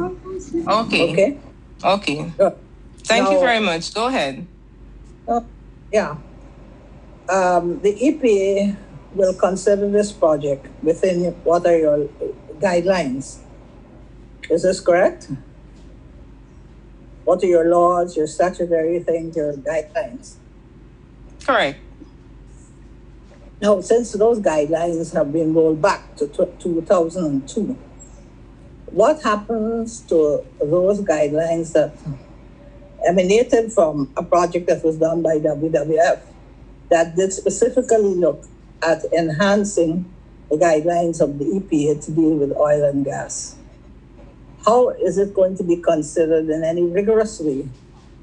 Okay. Okay. Okay. Uh, Thank you very much. Go ahead. Yeah. Um, the EPA will consider this project within what are your guidelines? Is this correct? What are your laws, your statutory things, your guidelines? Correct. Now, since those guidelines have been rolled back to 2002, what happens to those guidelines that emanated from a project that was done by WWF that did specifically look at enhancing the guidelines of the EPA to deal with oil and gas? How is it going to be considered in any rigorous way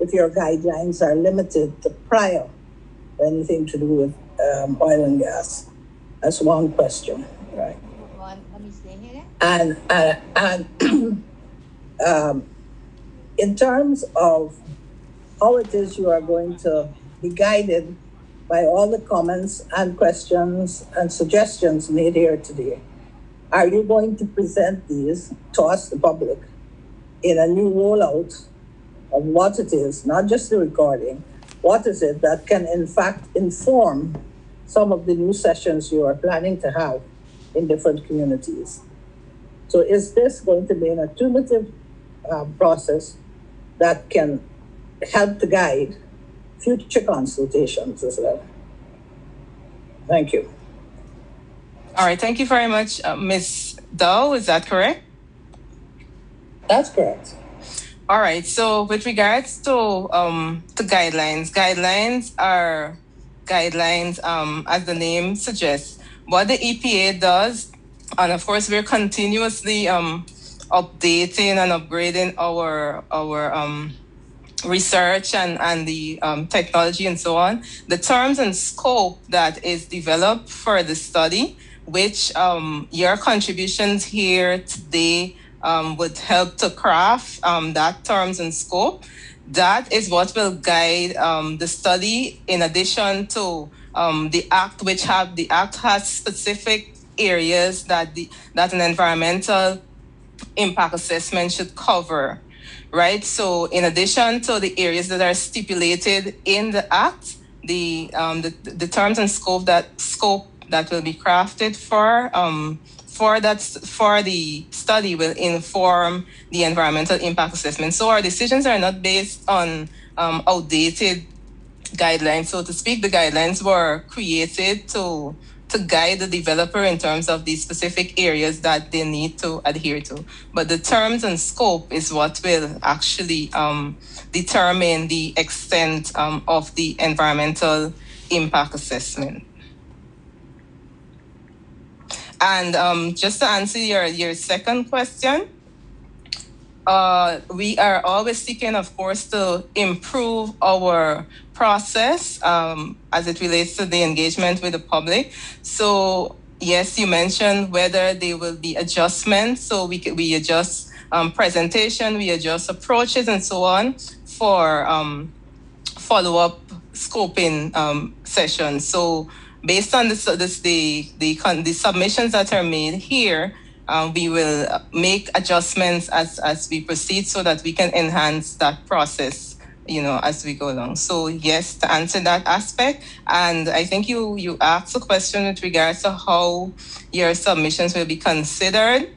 if your guidelines are limited to prior anything to do with um, oil and gas? That's one question, right? And uh, and <clears throat> um, in terms of how it is you are going to be guided by all the comments and questions and suggestions made here today, are you going to present these to us, the public, in a new rollout of what it is, not just the recording, what is it that can in fact inform some of the new sessions you are planning to have in different communities? So is this going to be an accumulative uh, process that can help to guide future consultations as well? Thank you. All right. Thank you very much, uh, Ms. Dow. Is that correct? That's correct. All right. So, with regards to um, to guidelines, guidelines are guidelines, um, as the name suggests. What the EPA does, and of course, we're continuously um, updating and upgrading our our um, research and, and the um, technology and so on, the terms and scope that is developed for the study, which um, your contributions here today um, would help to craft um, that terms and scope. That is what will guide um, the study in addition to um, the act, which have the act has specific areas that the that an environmental impact assessment should cover right? So, in addition to the areas that are stipulated in the act, the um, the, the terms and scope that scope that will be crafted for um, for that for the study will inform the environmental impact assessment. So our decisions are not based on um, outdated guidelines, so to speak. The guidelines were created to to guide the developer in terms of the specific areas that they need to adhere to. But the terms and scope is what will actually um, determine the extent um, of the environmental impact assessment. And um, just to answer your, your second question, uh, we are always seeking, of course, to improve our process um, as it relates to the engagement with the public. So, yes, you mentioned whether there will be adjustments. So we we adjust um, presentation, we adjust approaches, and so on for um, follow up scoping um, sessions. So based on the the the submissions that are made here um, we will make adjustments as, as we proceed so that we can enhance that process you know as we go along. So yes to answer that aspect and i think you you asked a question with regards to how your submissions will be considered.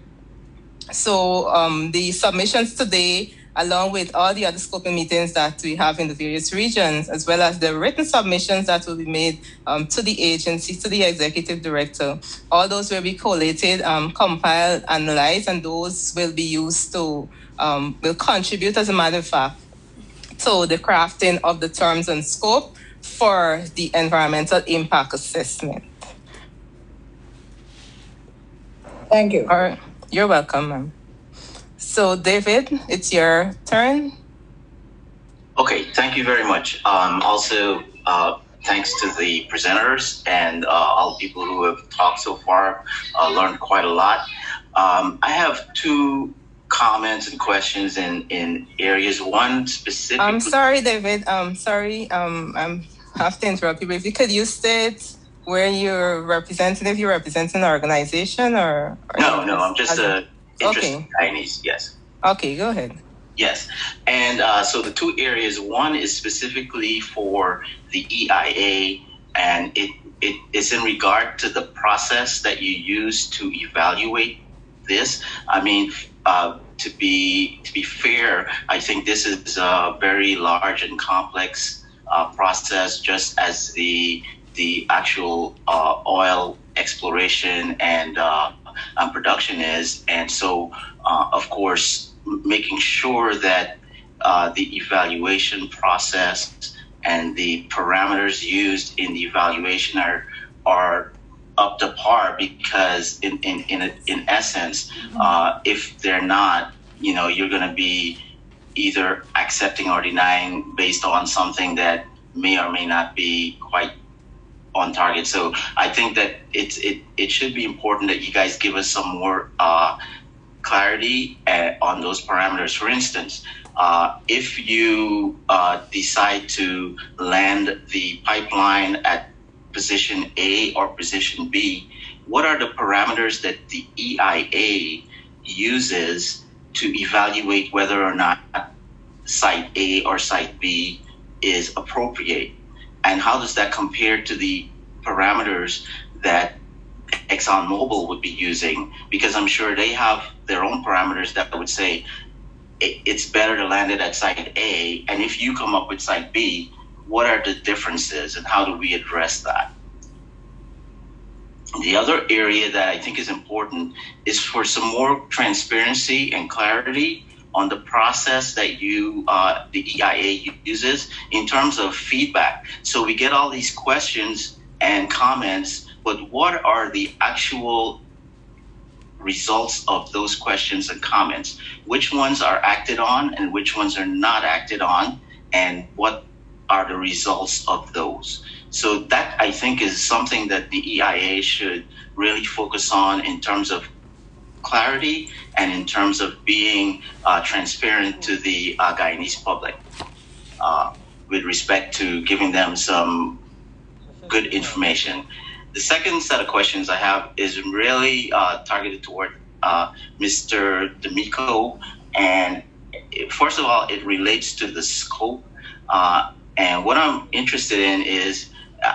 So um, the submissions today along with all the other scoping meetings that we have in the various regions, as well as the written submissions that will be made um, to the agency, to the executive director. All those will be collated, um, compiled, analyzed, and those will be used to, um, will contribute, as a matter of fact, to the crafting of the terms and scope for the environmental impact assessment. Thank you. All right. You're welcome, ma'am. So, David, it's your turn. Okay, thank you very much. Um, also, uh, thanks to the presenters and uh, all the people who have talked so far. Uh, learned quite a lot. Um, I have two comments and questions in, in areas. One specific. I'm sorry, David. Um, sorry. Um, I'm have to interrupt you, but if you could you state where you're representative, you're representing an organization or. or no, no, I'm just a interest okay. Chinese, yes. Okay, go ahead. Yes. And uh, so the two areas one is specifically for the EIA, and it, it is in regard to the process that you use to evaluate this. I mean, uh, to be to be fair, I think this is a very large and complex uh, process, just as the the actual uh, oil exploration and uh, um, production is. And so, uh, of course, making sure that uh, the evaluation process and the parameters used in the evaluation are are up to par because in in in, in essence uh, if they're not you know you're going to be either accepting or denying based on something that may or may not be quite on target. So I think that it's it it should be important that you guys give us some more uh, clarity uh, on those parameters. For instance, uh, if you uh, decide to land the pipeline at position A or position B, what are the parameters that the EIA uses to evaluate whether or not site A or site B is appropriate? And how does that compare to the parameters that ExxonMobil would be using? Because I'm sure they have their own parameters that would say it's better to land it at site A, and if you come up with site B, what are the differences and how do we address that? The other area that I think is important is for some more transparency and clarity on the process that you uh, the EIA uses in terms of feedback. So we get all these questions and comments, but what are the actual results of those questions and comments? Which ones are acted on and which ones are not acted on, and what are the results of those? So that I think is something that the EIA should really focus on in terms of clarity and in terms of being uh, transparent to the uh, Guyanese public uh, with respect to giving them some good information. The second set of questions I have is really uh, targeted toward uh, Mr. D'Amico. And first of all, it relates to the scope. Uh, and what I'm interested in is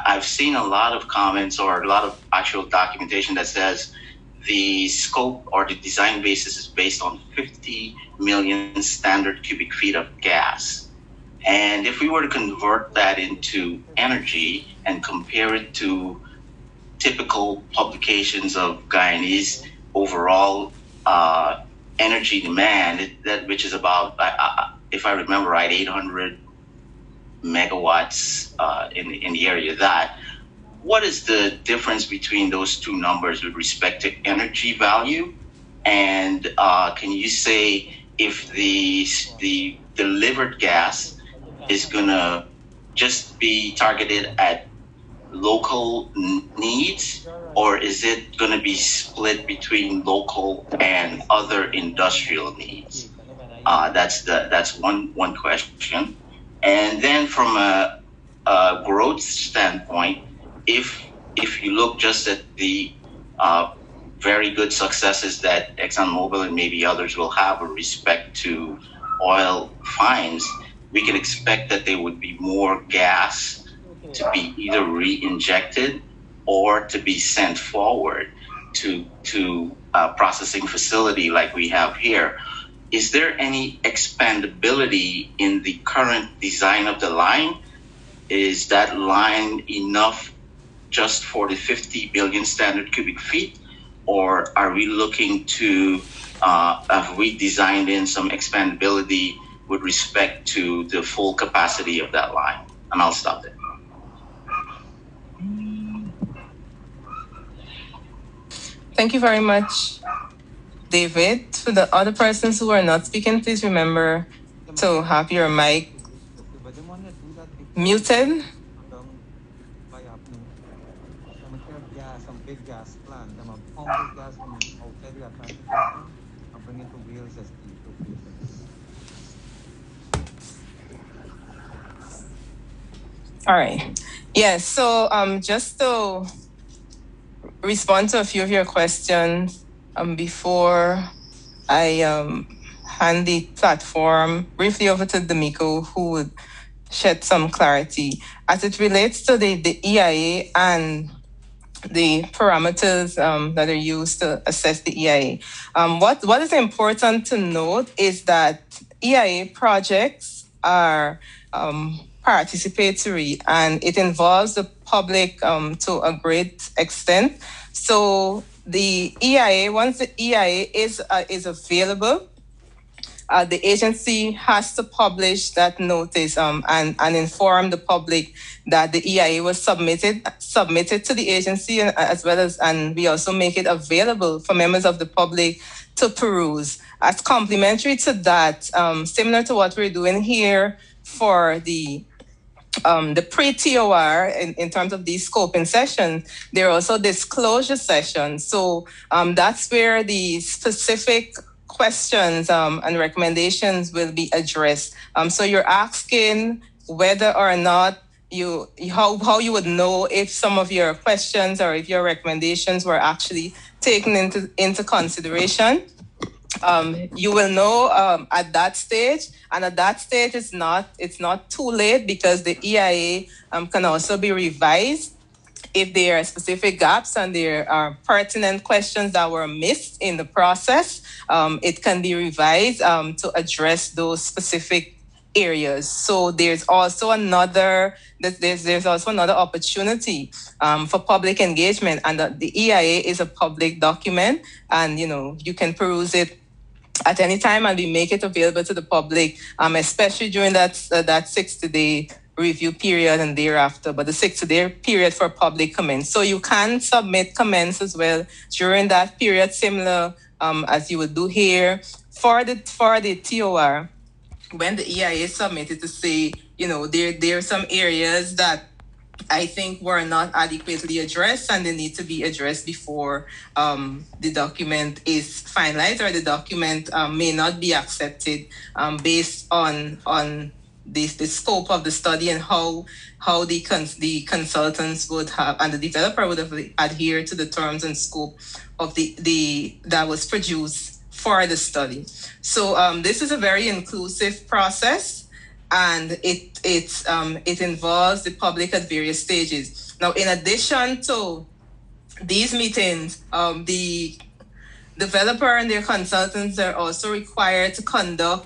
I've seen a lot of comments or a lot of actual documentation that says the scope or the design basis is based on 50 million standard cubic feet of gas. And if we were to convert that into energy and compare it to typical publications of Guyanese overall uh, energy demand, that which is about, uh, if I remember right, 800 megawatts uh, in, in the area. That what is the difference between those two numbers with respect to energy value? And uh, can you say if the the delivered gas is gonna just be targeted at local needs, or is it going to be split between local and other industrial needs? Uh, that's the that's one one question. And then from a, a growth standpoint, if if you look just at the uh, very good successes that ExxonMobil and maybe others will have with respect to oil finds, we can expect that there would be more gas to be either re-injected or to be sent forward to to a processing facility like we have here. Is there any expandability in the current design of the line? Is that line enough just for the 50 billion standard cubic feet, or are we looking to uh, have we designed in some expandability with respect to the full capacity of that line? And I'll stop there. Thank you very much, David. For the other persons who are not speaking, please remember to have your mic muted. All right. Yes. So um, just to respond to a few of your questions um, before I um, hand the platform briefly over to D'Amico, who would shed some clarity as it relates to the, the EIA and the parameters um, that are used to assess the EIA. Um, what, what is important to note is that EIA projects are um, participatory and it involves the public um, to a great extent. So the EIA, once the EIA is uh, is available, uh, the agency has to publish that notice um, and, and inform the public that the EIA was submitted submitted to the agency and, as well as and we also make it available for members of the public to peruse. As complementary to that, um, similar to what we're doing here for the um, the pre-TOR in, in terms of these scoping sessions, there are also disclosure sessions. So um, that's where the specific questions um, and recommendations will be addressed. Um, so you're asking whether or not you how, how you would know if some of your questions or if your recommendations were actually taken into, into consideration um, you will know um, at that stage and at that stage it's not it's not too late because the eia um, can also be revised if there are specific gaps and there are pertinent questions that were missed in the process. Um, it can be revised um, to address those specific areas. So there's also another there's, there's also another opportunity um, for public engagement and the, the eia is a public document and you know you can peruse it at any time and we make it available to the public, um, especially during that, uh, that 60 day review period and thereafter, but the 60 day period for public comments. So you can submit comments as well during that period, similar um, as you would do here for the, for the TOR. When the EIA submitted to say, you know, there, there are some areas that I think were not adequately addressed and they need to be addressed before um, the document is finalized or the document um, may not be accepted um, based on on the, the scope of the study and how how the cons- the consultants would have and the developer would have adhered to the terms and scope of the the that was produced for the study. So um, this is a very inclusive process and it it um, it involves the public at various stages. Now, in addition to these meetings, um, the developer and their consultants are also required to conduct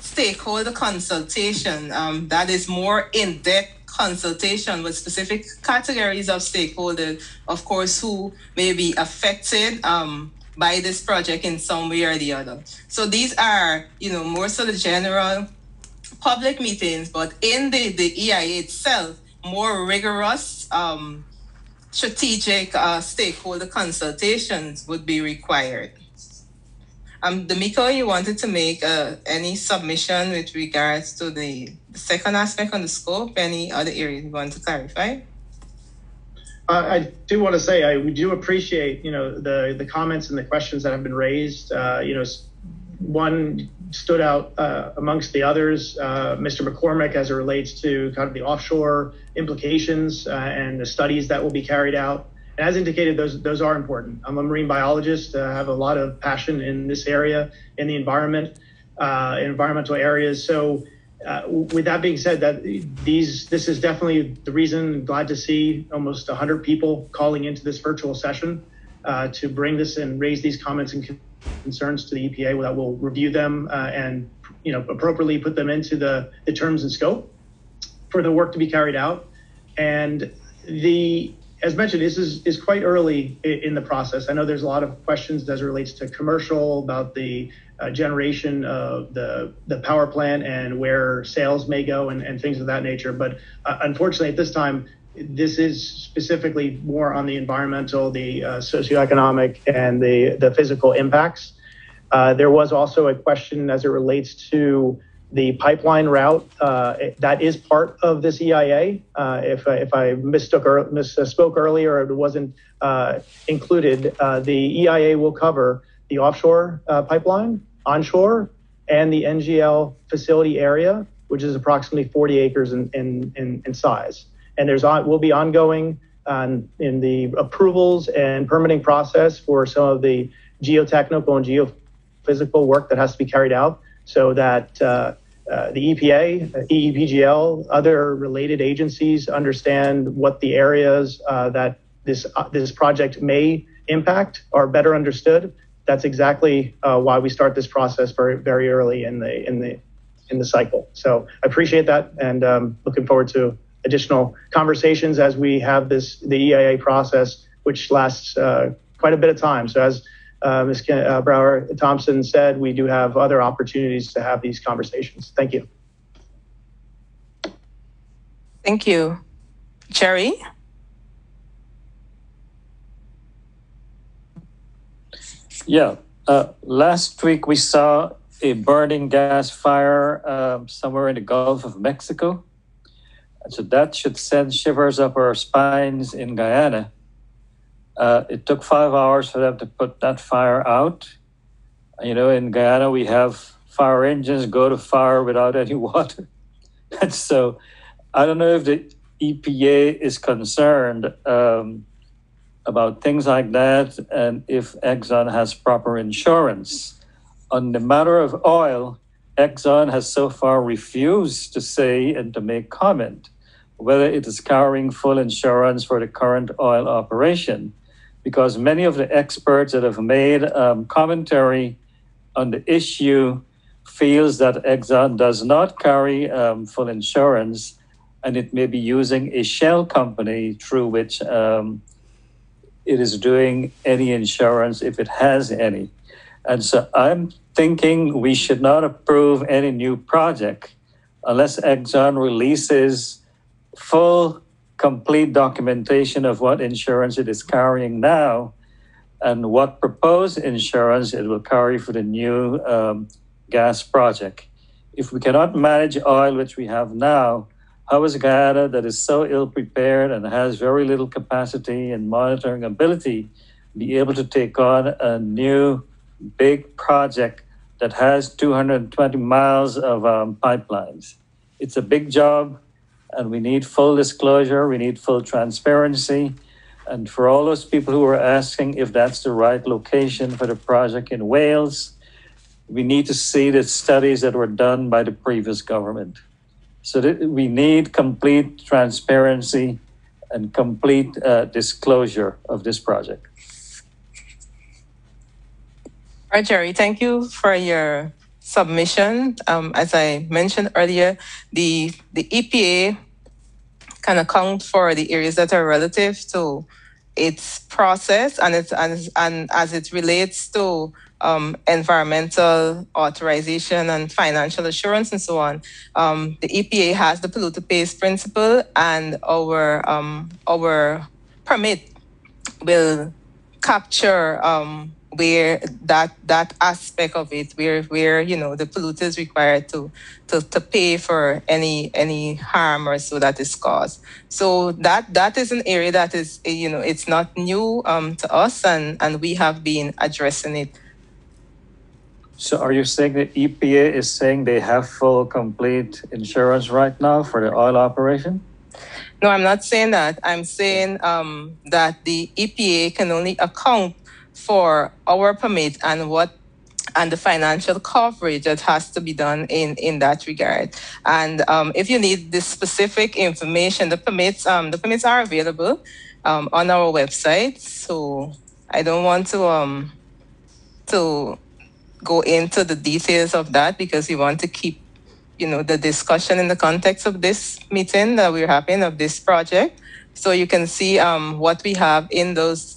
stakeholder consultation. Um, that is more in-depth consultation with specific categories of stakeholders, of course, who may be affected um, by this project in some way or the other. So these are, you know, more so the general public meetings, but in the, the EIA itself, more rigorous um, strategic uh, stakeholder consultations would be required. Um, D'Amico, you wanted to make uh, any submission with regards to the, the second aspect on the scope? Any other areas you want to clarify? Uh, I do want to say I we do appreciate you know the the comments and the questions that have been raised. Uh, you know, one stood out uh, amongst the others, uh, Mr. McCormack, as it relates to kind of the offshore implications uh, and the studies that will be carried out. And as indicated, those those are important. I'm a marine biologist. I have a lot of passion in this area, in the environment, uh, environmental areas. So uh, with that being said, that these this is definitely the reason. Glad to see almost 100 people calling into this virtual session uh, to bring this and raise these comments and concerns to the EPA. That will review them uh, and you know appropriately put them into the the terms and scope for the work to be carried out. And the as mentioned, this is, is quite early in the process. I know there's a lot of questions as it relates to commercial about the uh, generation of the, the power plant and where sales may go and, and things of that nature. But uh, unfortunately, at this time, this is specifically more on the environmental, the uh, socioeconomic, and the, the physical impacts. Uh, there was also a question as it relates to the pipeline route. Uh, that is part of this EIA. Uh, if, if I mistook or misspoke earlier, it wasn't included, the EIA will cover the offshore pipeline, onshore and the NGL facility area, which is approximately 40 acres in, in, in, in size. And there's on, will be ongoing um, in the approvals and permitting process for some of the geotechnical and geophysical work that has to be carried out so that uh, uh, the EPA, EEPGL, other related agencies understand what the areas uh, that this, uh, this project may impact are better understood that's exactly uh, why we start this process very very early in the in the in the cycle. So I appreciate that, and um, looking forward to additional conversations as we have this the EIA process, which lasts uh, quite a bit of time. So as uh, Ms. Ken, uh, Brower Thompson said, we do have other opportunities to have these conversations. Thank you. Thank you, Jerry. Yeah. Uh, last week we saw a burning gas fire um, somewhere in the Gulf of Mexico. So that should send shivers up our spines in Guyana. Uh, it took five hours for them to put that fire out. You know, in Guyana, we have fire engines go to fire without <laughs> any water. and so I don't know if the EPA is concerned um, about things like that and if Exxon has proper insurance. On the matter of oil, Exxon has so far refused to say and to make comment whether it is carrying full insurance for the current oil operation, because many of the experts that have made um, commentary on the issue feels that Exxon does not carry um, full insurance, and it may be using a shell company through which um, it is doing any insurance if it has any. And so I'm thinking we should not approve any new project unless Exxon releases full, complete documentation of what insurance it is carrying now and what proposed insurance it will carry for the new um, gas project. If we cannot manage oil, which we have now, how is Guyana, that is so ill prepared and has very little capacity and monitoring ability, be able to take on a new big project that has 220 miles of um, pipelines? It's a big job, and we need full disclosure, we need full transparency. And for all those people who are asking if that's the right location for the project in Wales, we need to see the studies that were done by the previous government. So we need complete transparency and complete uh, disclosure of this project. Right, Jerry, thank you for your submission. Um, as I mentioned earlier, the, the EPA can account for the areas that are relative to its process and, it's, and, and as it relates to um, environmental authorization and financial assurance and so on. Um, the EPA has the polluter pays principle, and our um, our permit will capture um, where that that aspect of it where where you know the polluter is required to to, to pay for any any harm or so that is caused. So that that is an area that is you know it's not new um, to us and and we have been addressing it. So are you saying that epa is saying they have full complete insurance right now for the oil operation? No, I'm not saying that. I'm saying um, that the EPA can only account for our permit and what and the financial coverage that has to be done in in that regard. And um, if you need this specific information, the permits um, the permits are available um, on our website. So I don't want to um to go into the details of that because we want to keep you know the discussion in the context of this meeting that we're having of this project. So you can see um, what we have in those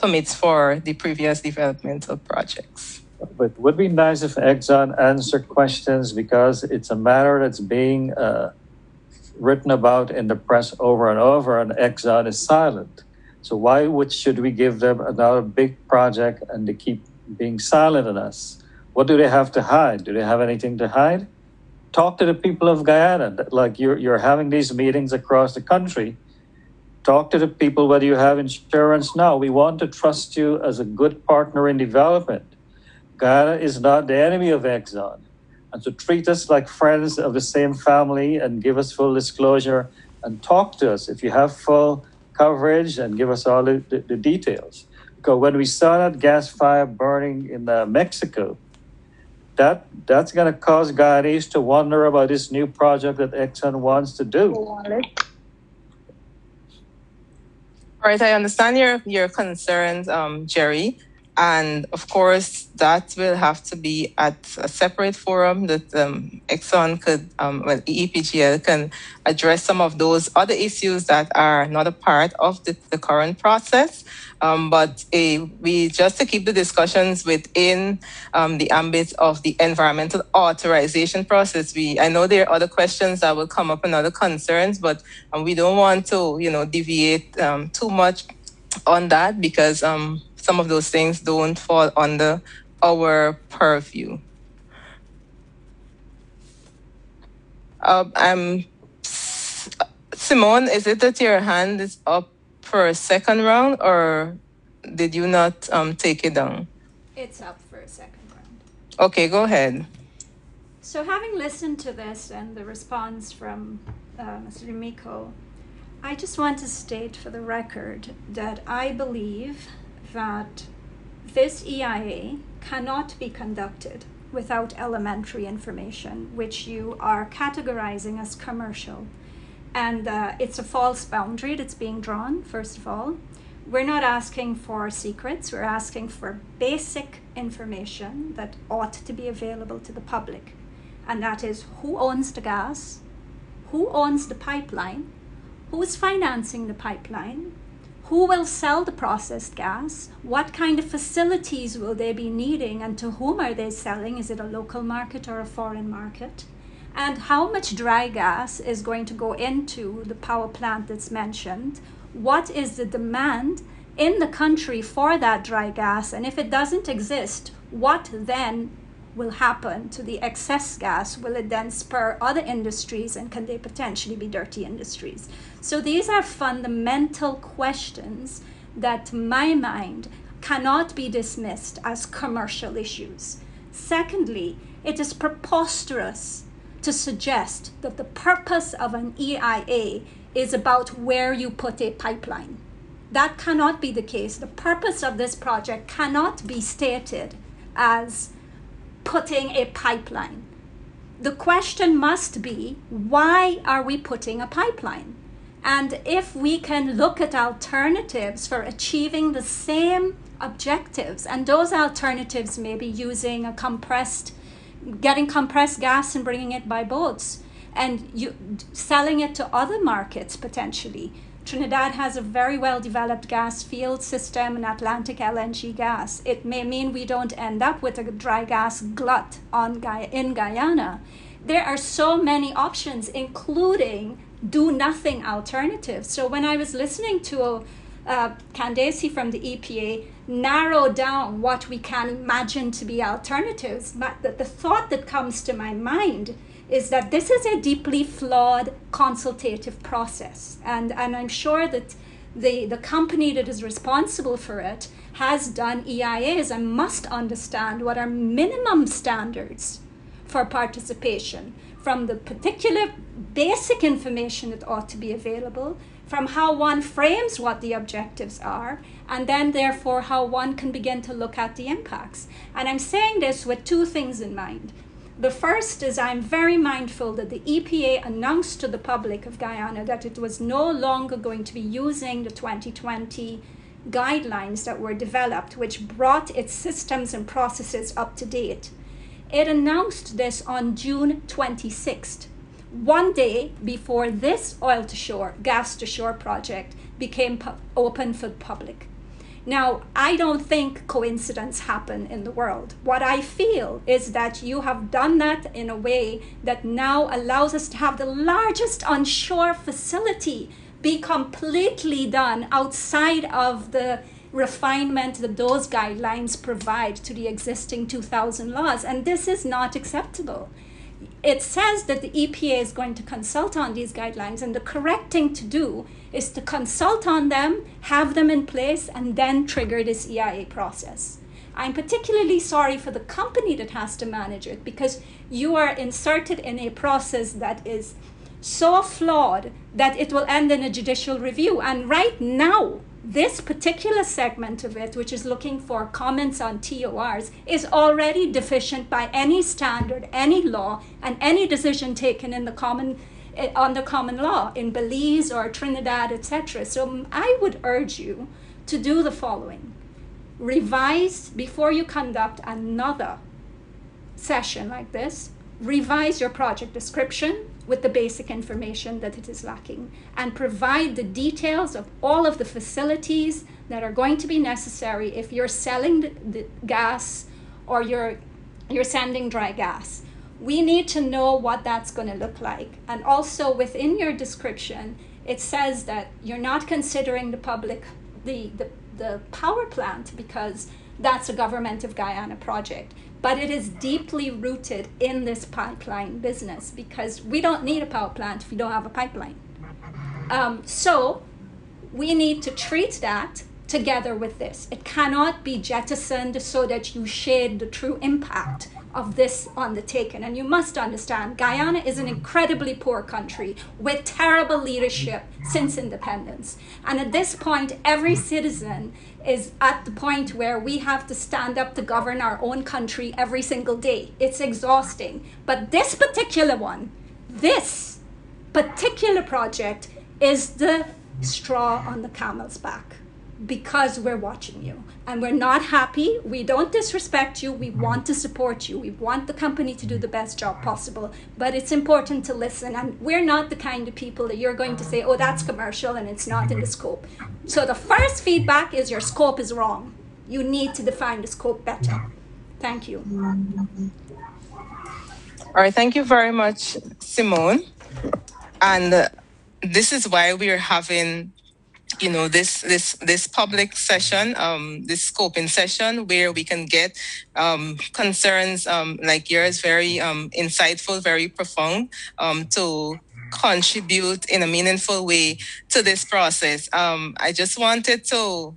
permits for the previous developmental projects. But would be nice if Exxon answered questions because it's a matter that's being uh, written about in the press over and over, and Exxon is silent. So why would should we give them another big project and they keep being silent on us? What do they have to hide? Do they have anything to hide? talk to the people of Guyana. Like you're, you're having these meetings across the country. Talk to the people whether you have insurance now. We want to trust you as a good partner in development. Guyana is not the enemy of Exxon. And to treat us like friends of the same family and give us full disclosure and talk to us if you have full coverage and give us all the, the, the details. Because when we saw that gas fire burning in uh, Mexico, that that's going to cause Guyanese to wonder about this new project that Exxon wants to do. All right, I understand your your concerns, um, Jerry. And of course, that will have to be at a separate forum that um, Exxon could, um, well, EPGL can address some of those other issues that are not a part of the, the current process. Um, but uh, we just to keep the discussions within um, the ambit of the environmental authorization process. We I know there are other questions that will come up and other concerns, but um, we don't want to you know deviate um, too much on that because um, some of those things don't fall under our purview. Uh, I'm Simone. Is it that your hand is up for a second round, or did you not um, take it down? It's up for a second round. Okay, go ahead. So, having listened to this and the response from uh, Mr. D'Amico, I just want to state for the record that I believe that this EIA cannot be conducted without elementary information, which you are categorizing as commercial. And uh, it's a false boundary that's being drawn, first of all. We're not asking for secrets, we're asking for basic information that ought to be available to the public. And that is who owns the gas, who owns the pipeline, who is financing the pipeline, who will sell the processed gas, what kind of facilities will they be needing, and to whom are they selling? Is it a local market or a foreign market? And how much dry gas is going to go into the power plant that's mentioned? What is the demand in the country for that dry gas? And if it doesn't exist, what then will happen to the excess gas? Will it then spur other industries and can they potentially be dirty industries? So these are fundamental questions that, to my mind, cannot be dismissed as commercial issues. Secondly, it is preposterous to suggest that the purpose of an EIA is about where you put a pipeline. That cannot be the case. The purpose of this project cannot be stated as putting a pipeline. The question must be why are we putting a pipeline? And if we can look at alternatives for achieving the same objectives, and those alternatives may be using a compressed, getting compressed gas and bringing it by boats, and you, selling it to other markets potentially. Trinidad has a very well developed gas field system and Atlantic LNG gas. It may mean we don't end up with a dry gas glut on in Guyana. There are so many options, including do nothing alternatives. So when I was listening to uh, Candace from the EPA narrow down what we can imagine to be alternatives. But the, the thought that comes to my mind is that this is a deeply flawed consultative process. And, and I'm sure that the, the company that is responsible for it has done EIAs and must understand what are minimum standards for participation from the particular basic information that ought to be available, from how one frames what the objectives are, and then therefore how one can begin to look at the impacts. And I'm saying this with two things in mind. The first is I'm very mindful that the EPA announced to the public of Guyana that it was no longer going to be using the 2020 guidelines that were developed, which brought its systems and processes up to date. It announced this on June 26th, one day before this oil to shore, gas to shore project became pu- open for the public. Now, I don't think coincidence happen in the world. What I feel is that you have done that in a way that now allows us to have the largest onshore facility be completely done outside of the refinement that those guidelines provide to the existing 2000 laws. And this is not acceptable. It says that the EPA is going to consult on these guidelines, and the correct thing to do is to consult on them, have them in place, and then trigger this EIA process. I'm particularly sorry for the company that has to manage it because you are inserted in a process that is so flawed that it will end in a judicial review. And right now, this particular segment of it, which is looking for comments on TORs, is already deficient by any standard, any law, and any decision taken in the common eh, under common law in Belize or Trinidad, etc. So I would urge you to do the following: revise before you conduct another session like this. Revise your project description with the basic information that it is lacking and provide the details of all of the facilities that are going to be necessary if you're selling the, the gas or you're you're sending dry gas. We need to know what that's going to look like. And also within your description it says that you're not considering the public the, the, the power plant because that's a government of guyana project but it is deeply rooted in this pipeline business because we don't need a power plant if we don't have a pipeline. Um, so we need to treat that together with this. It cannot be jettisoned so that you shade the true impact of this undertaking. And you must understand, Guyana is an incredibly poor country with terrible leadership since independence. And at this point, every citizen is at the point where we have to stand up to govern our own country every single day. It's exhausting. But this particular one, this particular project is the straw on the camel's back because we're watching you and we're not happy. We don't disrespect you. We want to support you. We want the company to do the best job possible. But it's important to listen. And we're not the kind of people that you're going to say, oh, that's commercial and it's not in the scope. So the first feedback is your scope is wrong. You need to define the scope better. Thank you. All right, thank you very much, Simone. And uh, this is why we are having you know this this this public session um this scoping session where we can get um concerns um like yours very um insightful very profound um to contribute in a meaningful way to this process. Um i just wanted to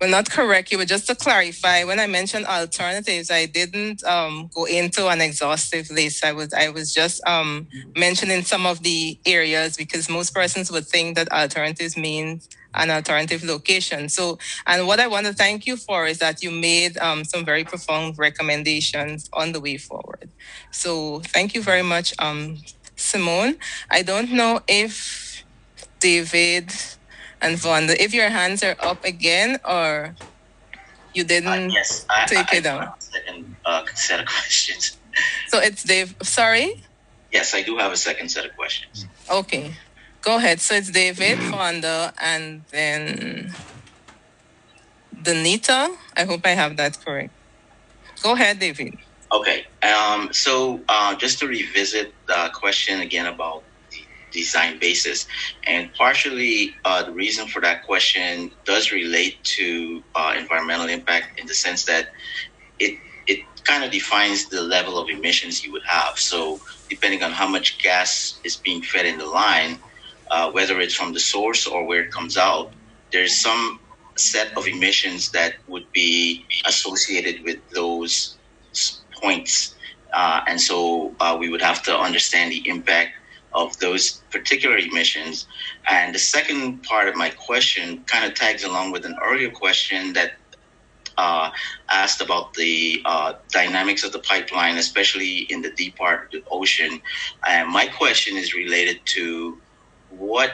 well, not correct you, but just to clarify, when I mentioned alternatives, I didn't um, go into an exhaustive list. I was I was just um, mentioning some of the areas because most persons would think that alternatives means an alternative location. So, and what I want to thank you for is that you made um, some very profound recommendations on the way forward. So, thank you very much, um, Simone. I don't know if David and Vonda, if your hands are up again or you didn't Uh, yes, I, take I, it down. second uh, set of <laughs> questions. So it's Dave. Sorry. Yes, I do have a second set of questions. Okay. Go ahead. So it's David, Fonda, and then Danita. I hope I have that correct. Go ahead, David. Okay. Um, so uh, just to revisit the question again about design basis. And partially, uh, the reason for that question does relate to uh, environmental impact in the sense that it it kind of defines the level of emissions you would have. So depending on how much gas is being fed in the line, uh, whether it's from the source or where it comes out, there's some set of emissions that would be associated with those points. Uh, and so uh, we would have to understand the impact of those particular emissions. And the second part of my question kind of tags along with an earlier question that uh, asked about the uh, dynamics of the pipeline, especially in the deep part of the ocean. And my question is related to what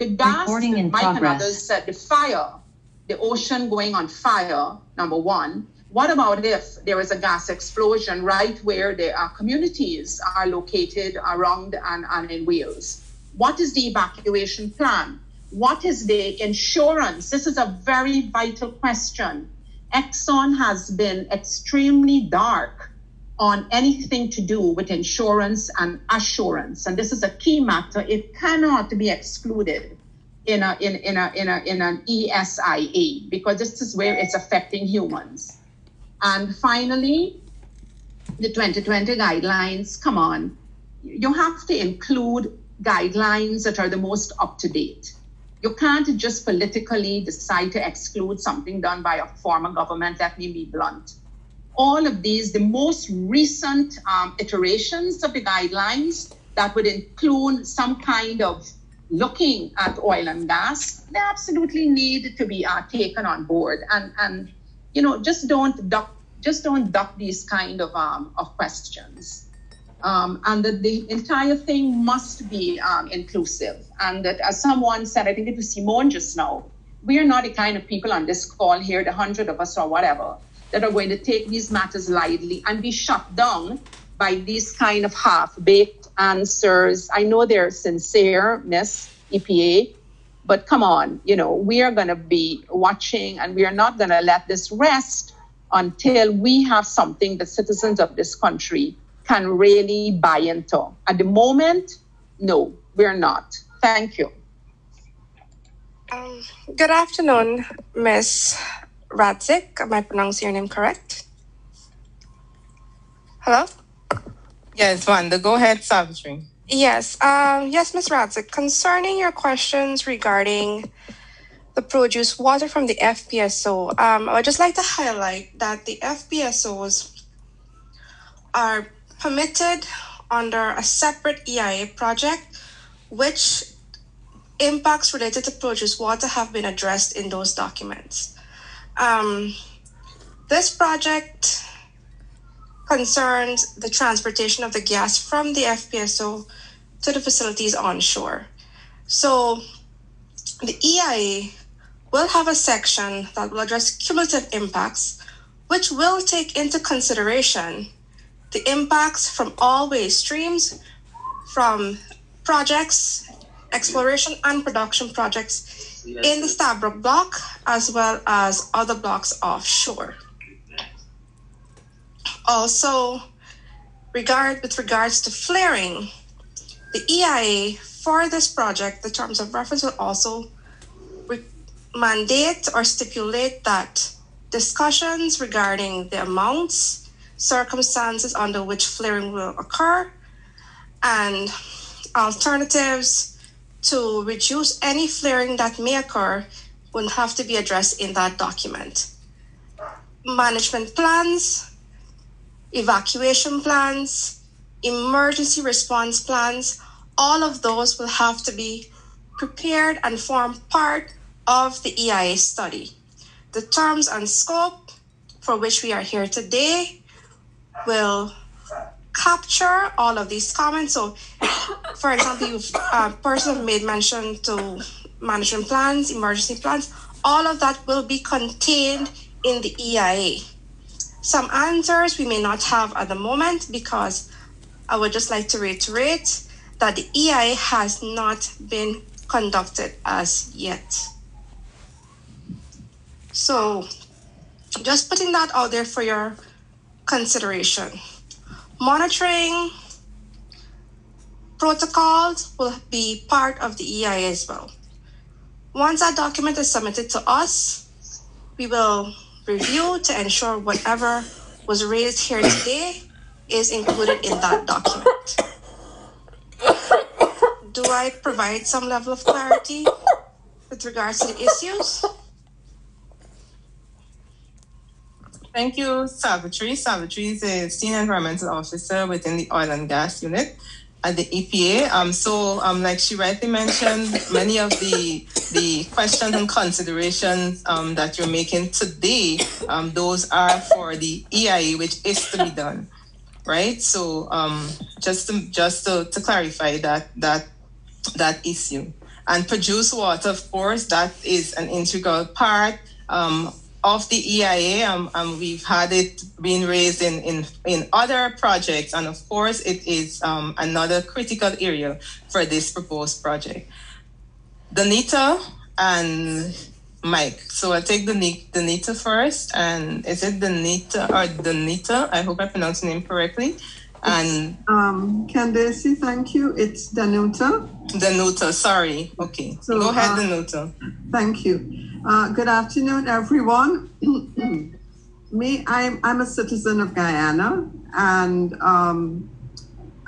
the gas Recording in have progress. others said the fire, the ocean going on fire, number one. What about if there is a gas explosion right where the uh, communities are located around and, and in Wales? What is the evacuation plan? What is the insurance? This is a very vital question. Exxon has been extremely dark on anything to do with insurance and assurance. And this is a key matter. It cannot be excluded in a in, in a in a in an ESIA because this is where it's affecting humans. And finally, the 2020 guidelines, come on. You have to include guidelines that are the most up to date. You can't just politically decide to exclude something done by a former government, let me be blunt all of these, the most recent um, iterations of the guidelines that would include some kind of looking at oil and gas, they absolutely need to be uh, taken on board. And, and you know, just don't duck, just don't duck these kind of, um, of questions. Um, and that the entire thing must be um, inclusive. And that, as someone said, I think it was Simone just now, we are not the kind of people on this call here, the hundred of us or whatever, that are going to take these matters lightly and be shut down by these kind of half-baked answers. I know they're sincere, Miss EPA, but come on, you know, we are going to be watching and we are not going to let this rest until we have something that citizens of this country can really buy into. At the moment, no, we're not. Thank you. Um, good afternoon, Miss Radzik. Am I pronouncing your name correct? Hello? Yes, Wanda, go ahead, Savitri. Yes, um, yes, Ms. Radzik. Concerning your questions regarding the produce water from the FPSO, um, I would just like to highlight that the FPSOs are permitted under a separate EIA project, which impacts related to produce water have been addressed in those documents. Um, this project concerns the transportation of the gas from the FPSO to the facilities onshore. So the EIA will have a section that will address cumulative impacts, which will take into consideration the impacts from all waste streams, from projects, exploration and production projects in the Stabroek block, as well as other blocks offshore. Also, regard with regards to flaring, the EIA for this project, the terms of reference will also re- mandate or stipulate that discussions regarding the amounts, circumstances under which flaring will occur, and alternatives to reduce any flaring that may occur will have to be addressed in that document. Management plans, evacuation plans, emergency response plans, all of those will have to be prepared and form part of the EIA study. The terms and scope for which we are here today will capture all of these comments. So, for example, you've uh, person made mention to management plans, emergency plans. All of that will be contained in the EIA. Some answers we may not have at the moment because I would just like to reiterate that the EIA has not been conducted as yet. So, just putting that out there for your consideration. Monitoring protocols will be part of the EIA as well. Once that document is submitted to us, we will review to ensure whatever was raised here today is included in that document. Do I provide some level of clarity with regards to the issues? Thank you, Savitri. Savitri is a senior environmental officer within the oil and gas unit at the EPA. Um, so, um, like she rightly mentioned, many of the the questions and considerations um, that you're making today, um, those are for the EIA, which is to be done, right? So, um, just to, just to, to clarify that that that issue. And produce water, of course, that is an integral part um, of the EIA. Um, and we've had it being raised in, in, in other projects. And of course, it is um, another critical area for this proposed project. Danita and Mike. So I'll take the Danita first. And is it Danita or Danita? I hope I pronounced the name correctly. And um, Candace, thank you. It's Danuta. Danuta, sorry. Okay. So, Go ahead, uh, Danuta. Thank you. Uh, good afternoon, everyone. <clears throat> Me, I'm, I'm a citizen of Guyana, and um,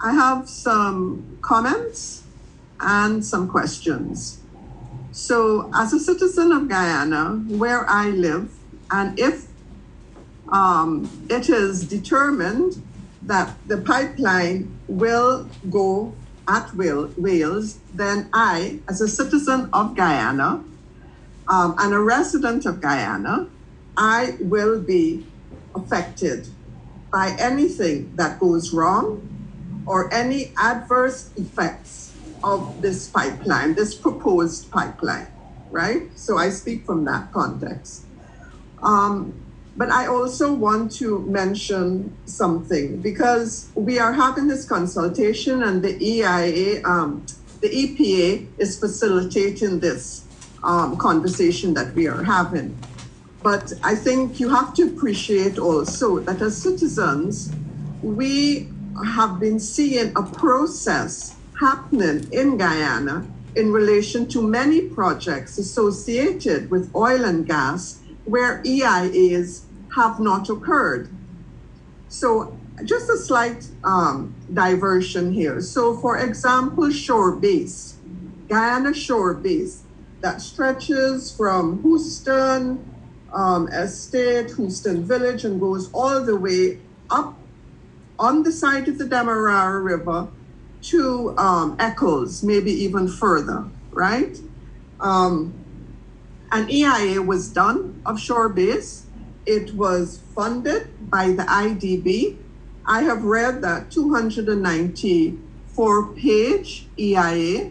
I have some comments and some questions. So, as a citizen of Guyana, where I live, and if um, it is determined that the pipeline will go at will, Wales, then I, as a citizen of Guyana um, and a resident of Guyana, I will be affected by anything that goes wrong or any adverse effects of this pipeline, this proposed pipeline, right? So I speak from that context. Um, but I also want to mention something because we are having this consultation and the EIA, um, the EPA is facilitating this um, conversation that we are having. But I think you have to appreciate also that as citizens, we have been seeing a process happening in Guyana in relation to many projects associated with oil and gas where EIAs have not occurred. So, just a slight um, diversion here. So, for example, shore base, Guyana shore base, that stretches from Houston um, Estate, Houston Village, and goes all the way up on the side of the Demerara River to um, Eccles, maybe even further, right? Um, an EIA was done offshore base. It was funded by the IDB. I have read that 294 page EIA,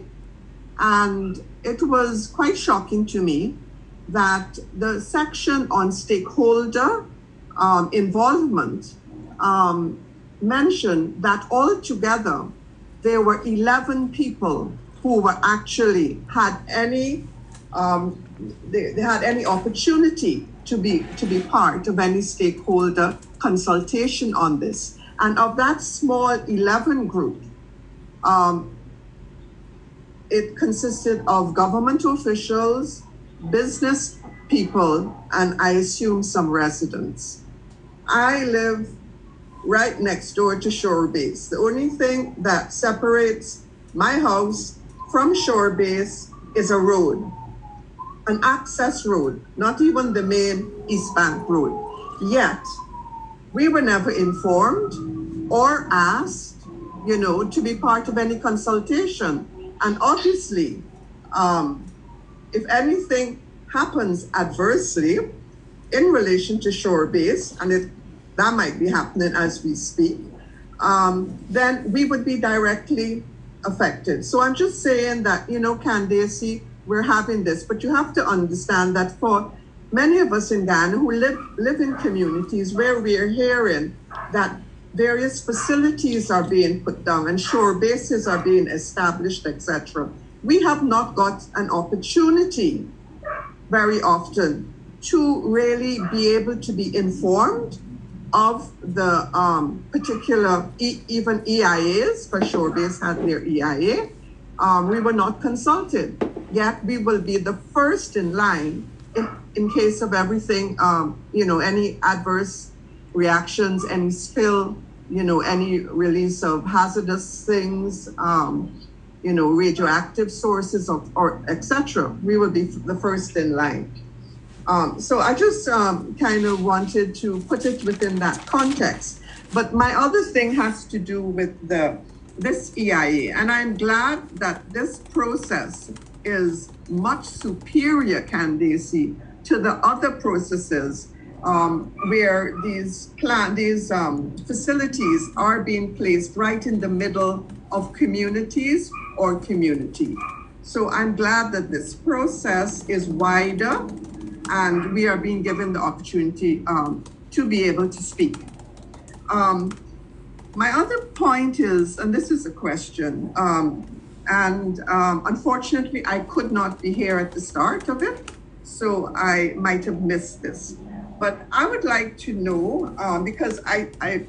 and it was quite shocking to me that the section on stakeholder um, involvement um, mentioned that altogether there were 11 people who were actually had any um, they, they had any opportunity to be to be part of any stakeholder consultation on this. And of that small 11 group, um, it consisted of government officials, business people, and I assume some residents. I live right next door to Shore Base. The only thing that separates my house from Shore Base is a road an access road, not even the main East Bank Road. Yet, we were never informed or asked, you know, to be part of any consultation. And obviously, um, if anything happens adversely in relation to shore base, and it, that might be happening as we speak, um, then we would be directly affected. So I'm just saying that, you know, Candace, we're having this. But you have to understand that for many of us in Guyana who live, live in communities where we are hearing that various facilities are being put down and shore bases are being established, etc., we have not got an opportunity very often to really be able to be informed of the um, particular e- even EIAs, for shore base had their EIA. Um, we were not consulted yet we will be the first in line in, in case of everything, um, you know, any adverse reactions, any spill, you know, any release of hazardous things, um, you know, radioactive sources of, or etc. We will be the first in line. Um, so I just um, kind of wanted to put it within that context. But my other thing has to do with the this EIA, and I'm glad that this process is much superior, Candace, to the other processes um, where these plant these um, facilities are being placed right in the middle of communities or community. So I'm glad that this process is wider and we are being given the opportunity um, to be able to speak. Um, my other point is, and this is a question, um, and um, unfortunately, I could not be here at the start of it, so I might have missed this. But I would like to know um, because I, I,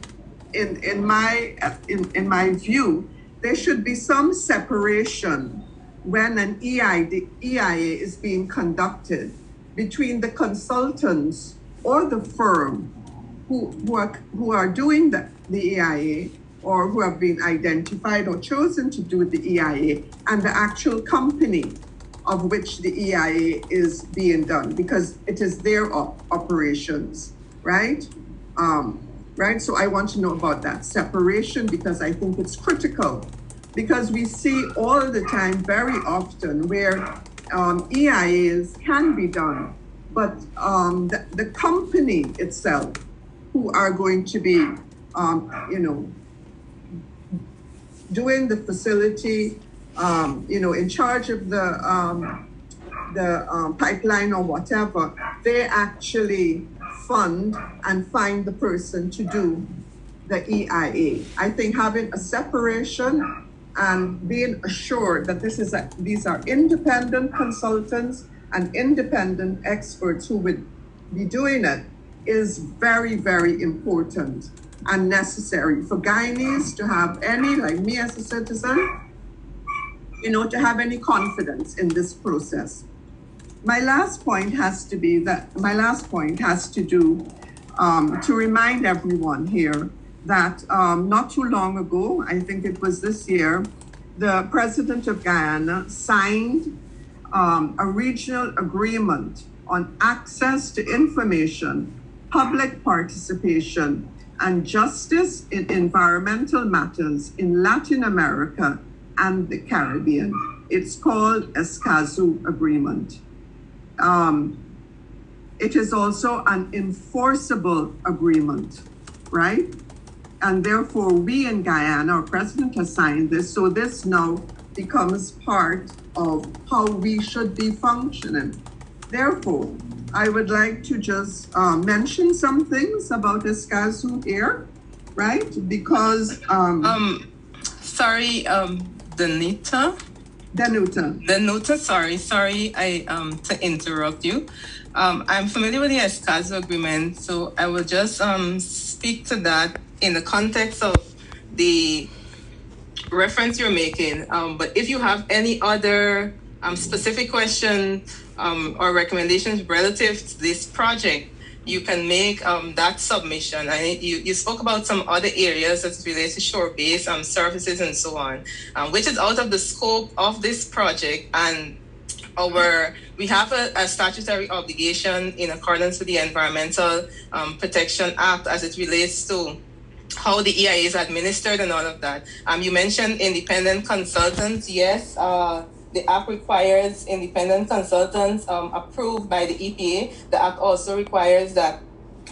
in in my in, in my view, there should be some separation when an EID, EIA is being conducted between the consultants or the firm who, who, are, who are doing the, the EIA or who have been identified or chosen to do the EIA and the actual company of which the EIA is being done because it is their op- operations, right? Um, right? So I want to know about that separation because I think it's critical because we see all the time, very often, where um, EIAs can be done, but um, the, the company itself who are going to be, um, you know, doing the facility, um, you know, in charge of the um, the um, pipeline or whatever, they actually fund and find the person to do the EIA. I think having a separation and being assured that this is a, these are independent consultants and independent experts who would be doing it is very, very important and necessary for Guyanese to have any, like me as a citizen, you know, to have any confidence in this process. My last point has to be that my last point has to do um, to remind everyone here that um, not too long ago, I think it was this year, the president of Guyana signed um, a regional agreement on access to information, public participation, and justice in environmental matters in Latin America and the Caribbean. It's called Escazú Agreement. Um, it is also an enforceable agreement, right? And therefore, we in Guyana, our president has signed this, so this now becomes part of how we should be functioning. Therefore, I would like to just uh, mention some things about Escazú here, right? Because um, um sorry, um, Danita. Danuta. Danuta, sorry, sorry, I um to interrupt you. Um, I'm familiar with the Escazú agreement, so I will just um speak to that in the context of the reference you're making. Um, but if you have any other um, specific question um, or recommendations relative to this project, you can make um, that submission. And you, you spoke about some other areas as relates to shore-based um, services and so on, um, which is out of the scope of this project. And our we have a, a statutory obligation in accordance with the Environmental um, Protection Act as it relates to how the EIA is administered and all of that. Um, you mentioned independent consultants. Yes, uh, the act requires independent consultants um, approved by the EPA. The act also requires that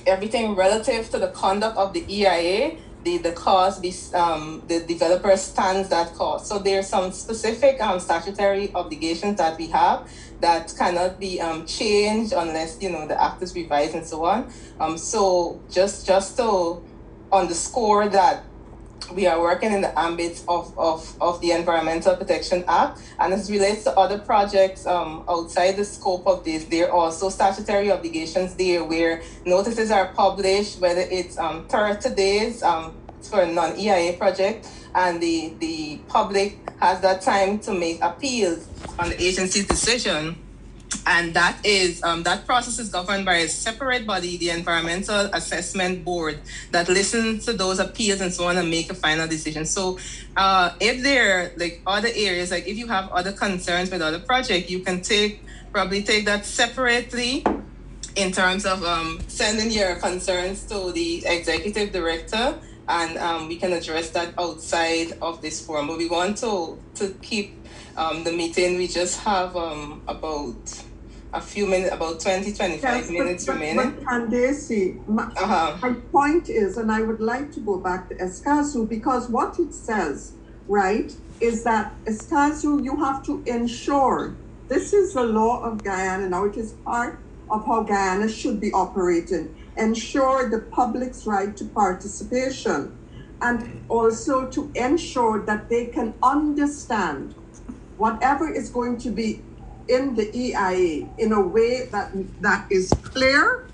everything relative to the conduct of the EIA, the, the cost, be, um, the developer stands that cost. So there are some specific um, statutory obligations that we have that cannot be um, changed unless you know the act is revised and so on. Um, so just just to underscore that we are working in the ambit of, of, of the Environmental Protection Act. And as relates to other projects um, outside the scope of this, there are also statutory obligations there where notices are published, whether it's um, 30 days um, for a non EIA project, and the, the public has that time to make appeals on the agency's decision and that is um, that process is governed by a separate body, the Environmental Assessment Board, that listens to those appeals and so on and make a final decision. So, uh, if there are like other areas, like if you have other concerns with other project, you can take probably take that separately in terms of um, sending your concerns to the executive director and um, we can address that outside of this forum. But we want to to keep um, the meeting. We just have um, about a few minutes, about 20, 25 yes, minutes but, remaining. But Candace, my, uh-huh. my point is, and I would like to go back to Escazú because what it says, right, is that Escazú, you have to ensure this is the law of Guyana now. It is part of how Guyana should be operating. Ensure the public's right to participation and also to ensure that they can understand whatever is going to be in the EIA in a way that that is clear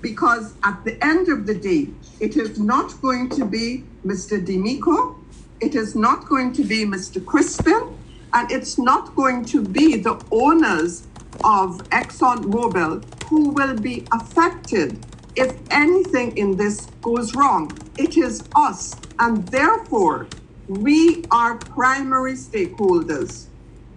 because at the end of the day it is not going to be Mr. D'Amico it is not going to be Mr. Crispin and it's not going to be the owners of ExxonMobil who will be affected if anything in this goes wrong. It is us, and therefore, we are primary stakeholders.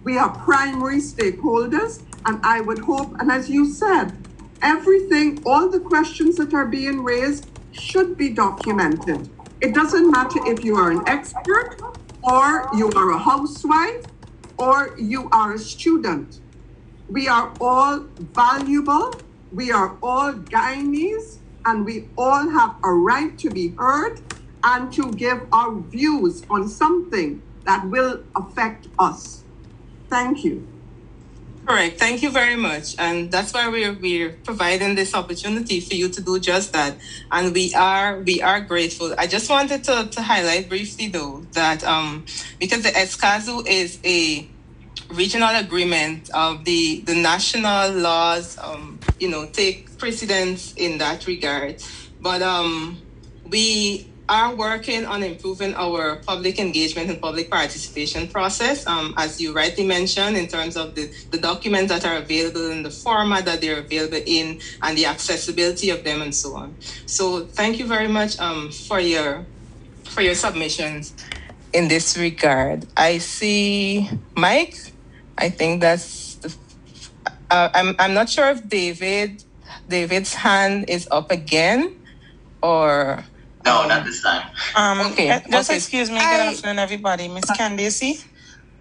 We are primary stakeholders, and I would hope, and as you said, everything, all the questions that are being raised should be documented. It doesn't matter if you are an expert, or you are a housewife, or you are a student. We are all valuable. We are all Guyanese, and we all have a right to be heard and to give our views on something that will affect us. Thank you. Correct. Thank you very much. And that's why we're we're providing this opportunity for you to do just that. And we are we are grateful. I just wanted to, to highlight briefly though that um because the Escazú is a regional agreement of the the national laws um you know take precedence in that regard. But um we are working on improving our public engagement and public participation process, um, as you rightly mentioned, in terms of the, the documents that are available in the format that they're available in and the accessibility of them and so on. So thank you very much um, for your for your submissions in this regard. I see Mike. I think that's the, uh, I'm I'm not sure if David David's hand is up again or no, not this time. Um, Okay, uh, Just okay. excuse me. Good afternoon, everybody. Miss Candace.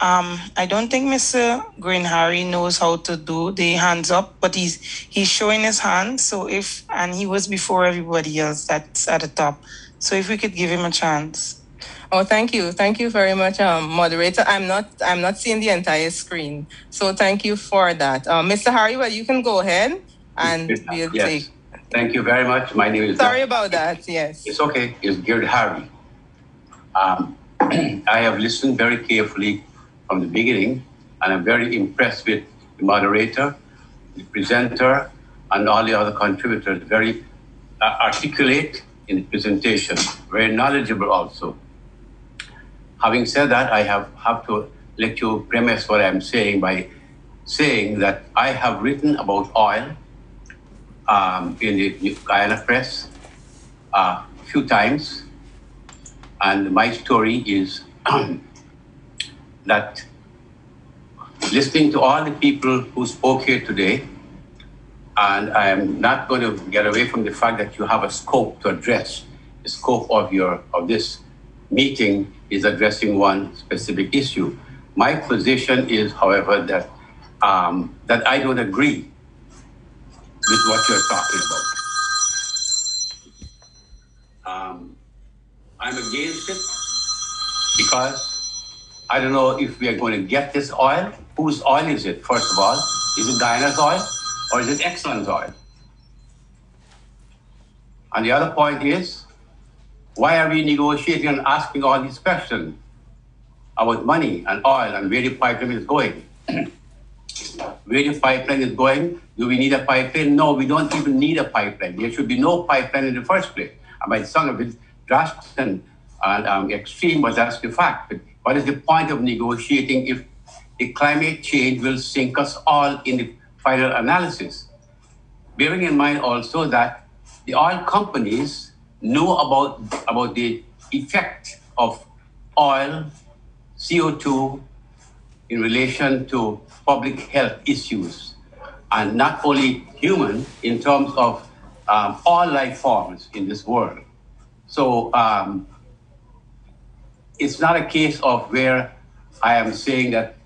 Um, I don't think Mr. Green Harry knows how to do the hands up, but he's he's showing his hand. So if and he was before everybody else that's at the top. So if we could give him a chance. Oh, thank you, thank you very much, um, moderator. I'm not, I'm not seeing the entire screen, so thank you for that, uh, Mr. Harry. Well, you can go ahead and we'll Yes. take. Thank you very much. My name is. Sorry about that. Yes. It's okay. It's Gerd Harry. Um, <clears throat> I have listened very carefully from the beginning, and I'm very impressed with the moderator, the presenter, and all the other contributors. Very uh, articulate in the presentation, very knowledgeable also. Having said that, I have, have to let you premise what I'm saying by saying that I have written about oil um, in the Guyana Press uh, a few times. And my story is <clears throat> that listening to all the people who spoke here today, and I am not going to get away from the fact that you have a scope to address. The scope of your of this meeting is addressing one specific issue. My position is, however, that um, that I don't agree with what you're talking about. Um, I'm against it because I don't know if we are going to get this oil. Whose oil is it, first of all? Is it Guyana's oil or is it Exxon's oil? And the other point is, why are we negotiating and asking all these questions about money and oil and where the pipeline is going? <clears throat> where the pipeline is going. Do we need a pipeline? No, we don't even need a pipeline. There should be no pipeline in the first place. I might sound a bit drastic and, and um, extreme, but that's the fact. But what is the point of negotiating if the climate change will sink us all in the final analysis? Bearing in mind also that the oil companies know about, about the effect of oil, CO2, in relation to public health issues, and not only human in terms of um, all life forms in this world. So um, it's not a case of where I am saying that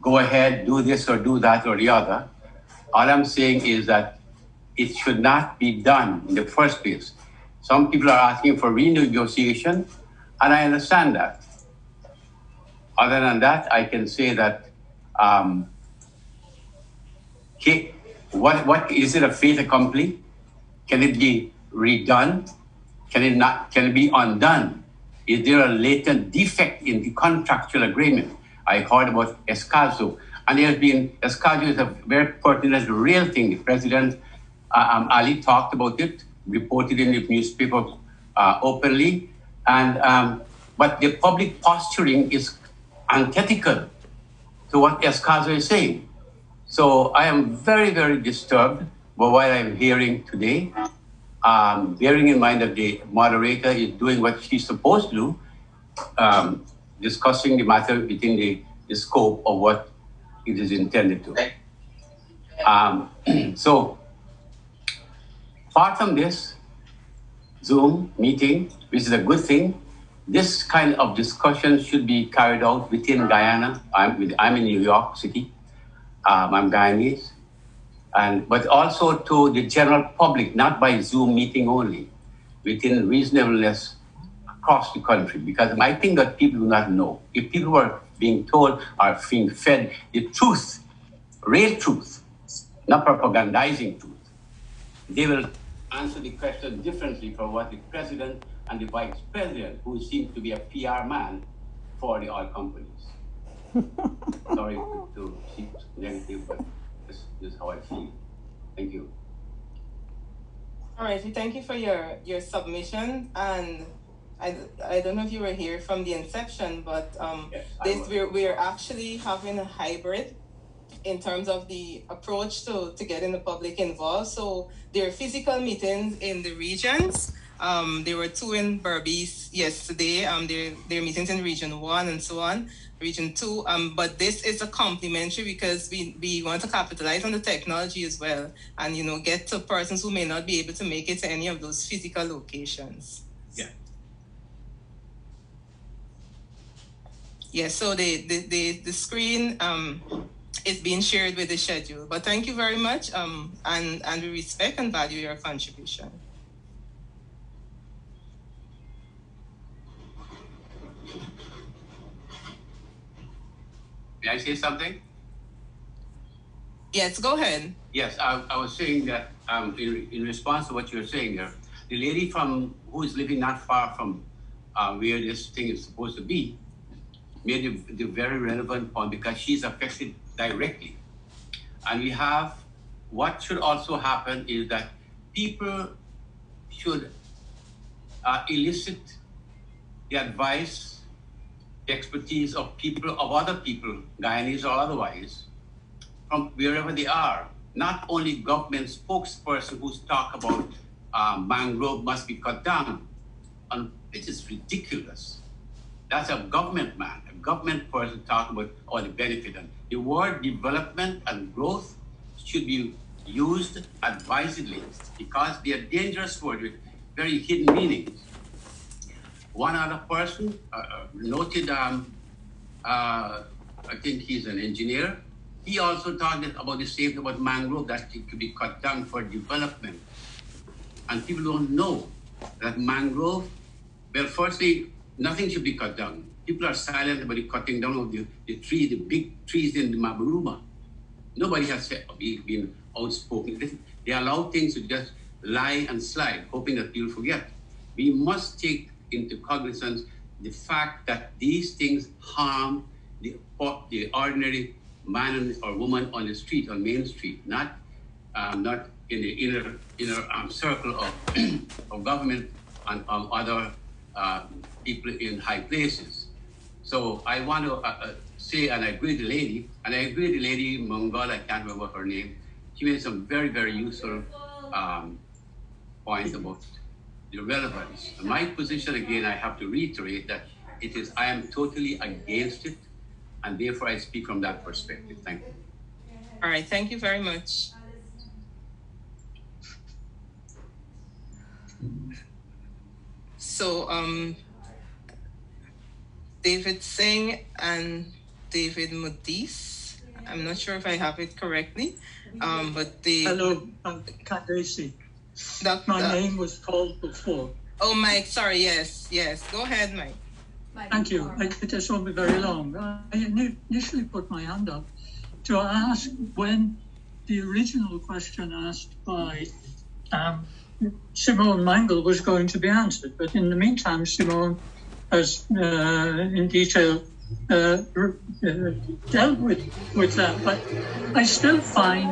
go ahead, do this or do that or the other. All I'm saying is that it should not be done in the first place. Some people are asking for renegotiation, and I understand that. Other than that, I can say that um, he, what, what is it a fait accompli? Can it be redone? Can it not? Can it be undone? Is there a latent defect in the contractual agreement? I heard about Escazú, and there has been Escazú is a very pertinent, real thing. The president uh, um, Ali talked about it, reported in the newspaper uh, openly, and um, but the public posturing is antithetical to what Escazú is saying. So I am very, very disturbed by what I'm hearing today. Um, bearing in mind that the moderator is doing what she's supposed to do, um, discussing the matter within the, the scope of what it is intended to. Um, <clears throat> so, apart from this Zoom meeting, which is a good thing, this kind of discussion should be carried out within Guyana. I'm, with, I'm in New York City. Um, I'm Guyanese. And, but also to the general public, not by Zoom meeting only, within reasonableness across the country. Because I think that people do not know. If people were being told or being fed the truth, real truth, not propagandizing truth, they will answer the question differently from what the president and the vice president, who seems to be a PR man for the oil companies. <laughs> Sorry to, to seem negative, but this, this is how I feel. Thank you. All right, we thank you for your, your submission. And I, I don't know if you were here from the inception, but um, Yes, this we're, we're actually having a hybrid in terms of the approach to, to getting the public involved. So there are physical meetings in the regions. Um, there were two in Berbice yesterday. Um, there, there are meetings in Region 1 and so on, Region 2. Um, but this is a complementary because we, we want to capitalize on the technology as well and, you know, get to persons who may not be able to make it to any of those physical locations. Yeah. Yes, so the, the, the, the screen um, is being shared with the schedule. But thank you very much, um, and, and we respect and value your contribution. May I say something? Yes, go ahead. Yes, I, I was saying that um, in, in response to what you're saying there, the lady from who is living not far from uh, where this thing is supposed to be made the, the very relevant point because she's affected directly. And we have what should also happen is that people should uh, elicit the advice, the expertise of people, of other people, Guyanese or otherwise, from wherever they are. Not only government spokesperson who's talk about uh, mangrove must be cut down, and it is ridiculous. That's a government man, a government person talking about all the benefit. And the word development and growth should be used advisedly because they are dangerous words with very hidden meanings. One other person uh, uh, noted, um, uh, I think he's an engineer. He also talked about the same thing about mangrove that it could be cut down for development. And people don't know that mangrove, well, firstly, nothing should be cut down. People are silent about the cutting down of the, the tree, the big trees in the Maburuma. Nobody has been outspoken. They allow things to just lie and slide, hoping that you'll forget. We must take into cognizance the fact that these things harm the, the ordinary man or woman on the street, on Main Street, not um, not in the inner inner um, circle of, <clears throat> of government and um, other uh, people in high places. So I want to uh, uh, say, and I agree with the lady, and I agree with the lady Mongol, I can't remember her name. She made some very, very useful um, points about the relevance. My position, again, I have to reiterate that it is, I am totally against it, and therefore I speak from that perspective. Thank you. All right, thank you very much. So, um, David Singh and David Modis. I'm not sure if I have it correctly, um, but the Hello, I'm Candace. Doc- My doc- name was called before. Oh, Mike. Sorry. Yes, yes. Go ahead, Mike. Thank you. I, it just won't be very long. I initially put my hand up to ask when the original question asked by um, Simone Mangal was going to be answered. But in the meantime, Simone has uh, in detail uh, uh, dealt with, with that. But I still find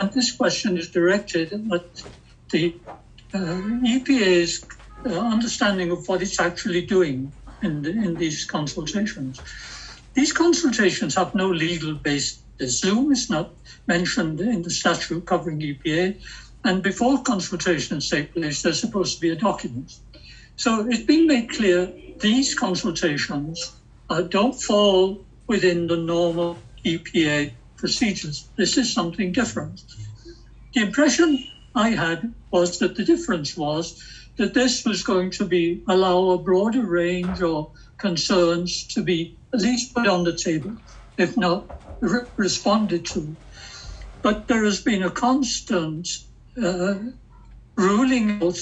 that this question is directed at the uh, EPA's uh, understanding of what it's actually doing in, the, in these consultations. These consultations have no legal basis. Zoom is not mentioned in the statute covering EPA. And before consultations take place, there's supposed to be a document. So it's been made clear these consultations uh, don't fall within the normal EPA procedures. This is something different. The impression I had was that the difference was that this was going to be allow a broader range of concerns to be at least put on the table, if not re- responded to. But there has been a constant uh, ruling out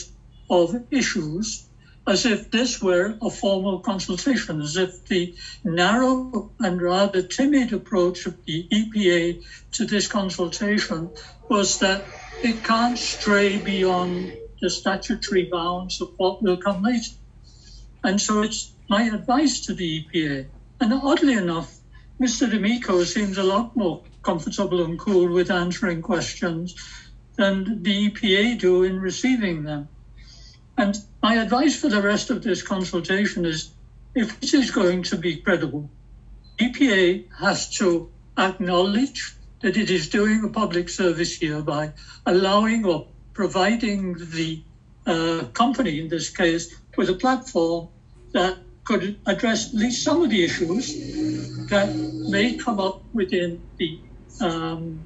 of issues as if this were a formal consultation, as if the narrow and rather timid approach of the EPA to this consultation was that it can't stray beyond the statutory bounds of what will come later. And so it's my advice to the EPA. And oddly enough, Mr. D'Amico seems a lot more comfortable and cool with answering questions than the EPA do in receiving them. And my advice for the rest of this consultation is if this is going to be credible, EPA has to acknowledge that it is doing a public service here by allowing or providing the uh, company, in this case, with a platform that could address at least some of the issues that may come up within the um,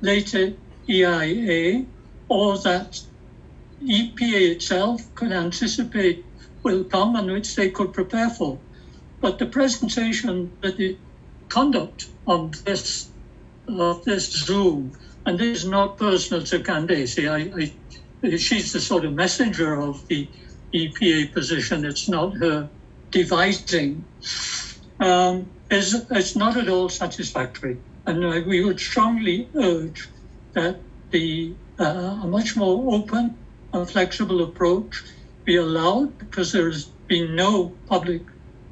later EIA or that EPA itself could anticipate will come and which they could prepare for. But the presentation that the conduct on this of this Zoom, and this is not personal to Candace. She's the sort of messenger of the EPA position. It's not her devising. Um, is it's not at all satisfactory, and uh, we would strongly urge that the uh, a much more open a flexible approach be allowed because there's been no public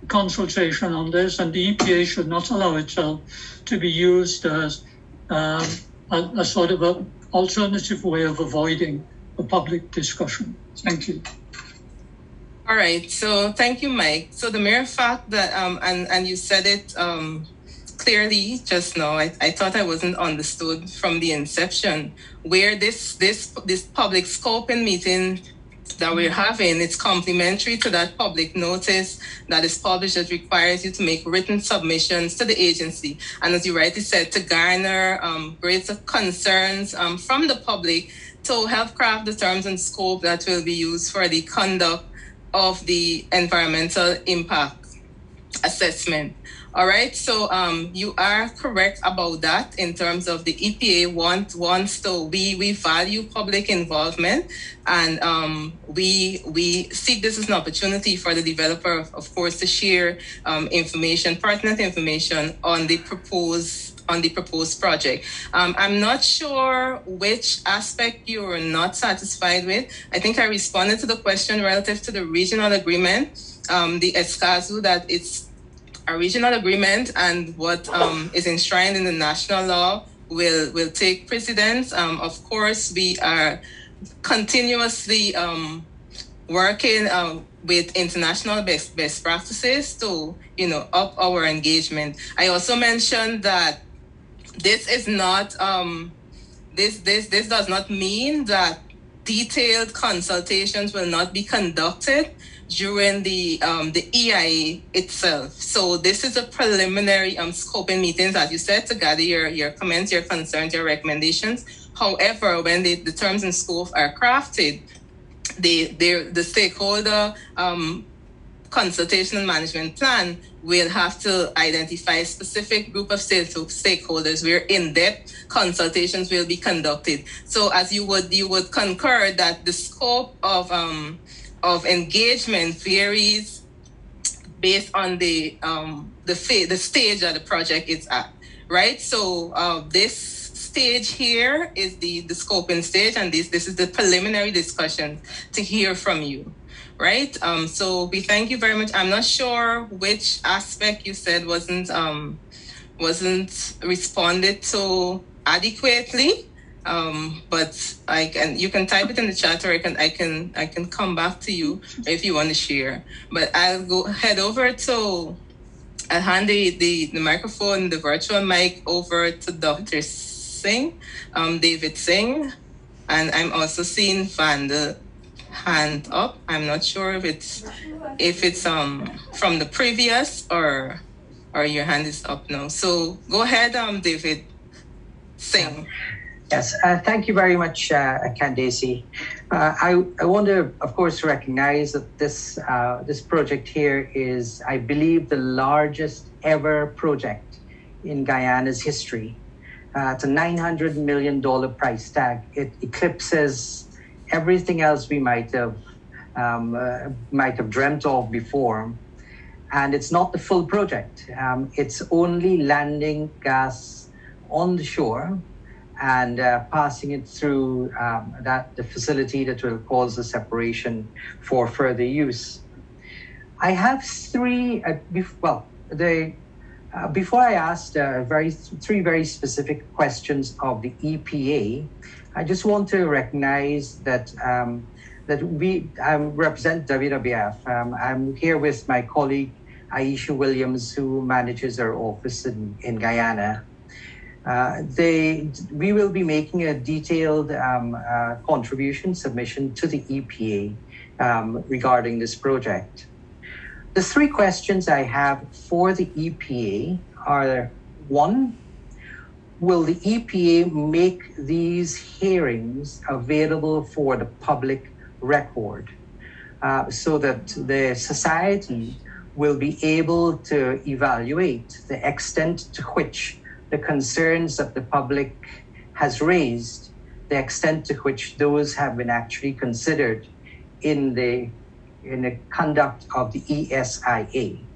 consultation on this, and the EPA should not allow itself to be used as um, a, a, sort of an alternative way of avoiding a public discussion. Thank you. All right. So thank you, Mike. So the mere fact that um, and and you said it um, clearly just now. I, I thought I wasn't understood from the inception where this this this public scoping meeting that we're having it's complementary to that public notice that is published that requires you to make written submissions to the agency. And as you rightly said to garner um, greater concerns um, from the public to help craft the terms and scope that will be used for the conduct of the environmental impact assessment all right, so um, you are correct about that in terms of the EPA want, wants to we we value public involvement and um, we we see this as an opportunity for the developer, of course, to share um, information, pertinent information on the proposed on the proposed project. Um, I'm not sure which aspect you're not satisfied with. I think I responded to the question relative to the regional agreement, um, the ESCAZU, that it's a regional agreement and what um, is enshrined in the national law will will take precedence. Um, of course, we are continuously um, working um, with international best best practices to you know up our engagement. I also mentioned that this is not um, this this this does not mean that detailed consultations will not be conducted during the um, the EIA itself. So this is a preliminary um, scoping meetings, as you said, to gather your, your comments, your concerns, your recommendations. However, when the, the terms and scope are crafted, the the, the stakeholder um, consultation and management plan will have to identify a specific group of stakeholders where in-depth consultations will be conducted. So as you would you would concur that the scope of um, of engagement varies based on the um, the fa- the stage that the project is at, right? So uh, this stage here is the the scoping stage, and this this is the preliminary discussion to hear from you, right? Um, so we thank you very much. I'm not sure which aspect you said wasn't um, wasn't responded to adequately. Um, but I can you can type it in the chat or I can I can I can come back to you if you want to share. But I'll go head over to I'll hand the, the, the microphone, the virtual mic over to Dr. Singh, um, David Singh. And I'm also seeing Vanda hand up. I'm not sure if it's if it's um from the previous or or your hand is up now. So go ahead, um, David Singh. Yes, uh, thank you very much, uh, Candace. Uh, I, I want to, of course, recognize that this uh, this project here is, I believe, the largest ever project in Guyana's history. Uh, it's a $900 million price tag. It eclipses everything else we might have um, uh, might have dreamt of before. And it's not the full project. Um, it's only landing gas on the shore and uh, passing it through um, that the facility that will cause the separation for further use. I have three. Uh, well, the uh, before I asked uh, very three very specific questions of the EPA, I just want to recognize that um, that we I represent WWF. Um, I'm here with my colleague Aiesha Williams, who manages our office in, in Guyana. Uh, they, we will be making a detailed um, uh, contribution submission to the EPA um, regarding this project. The three questions I have for the EPA are one, will the EPA make these hearings available for the public record uh, so that the society will be able to evaluate the extent to which the concerns that the public has raised, the extent to which those have been actually considered in the in the conduct of the ESIA.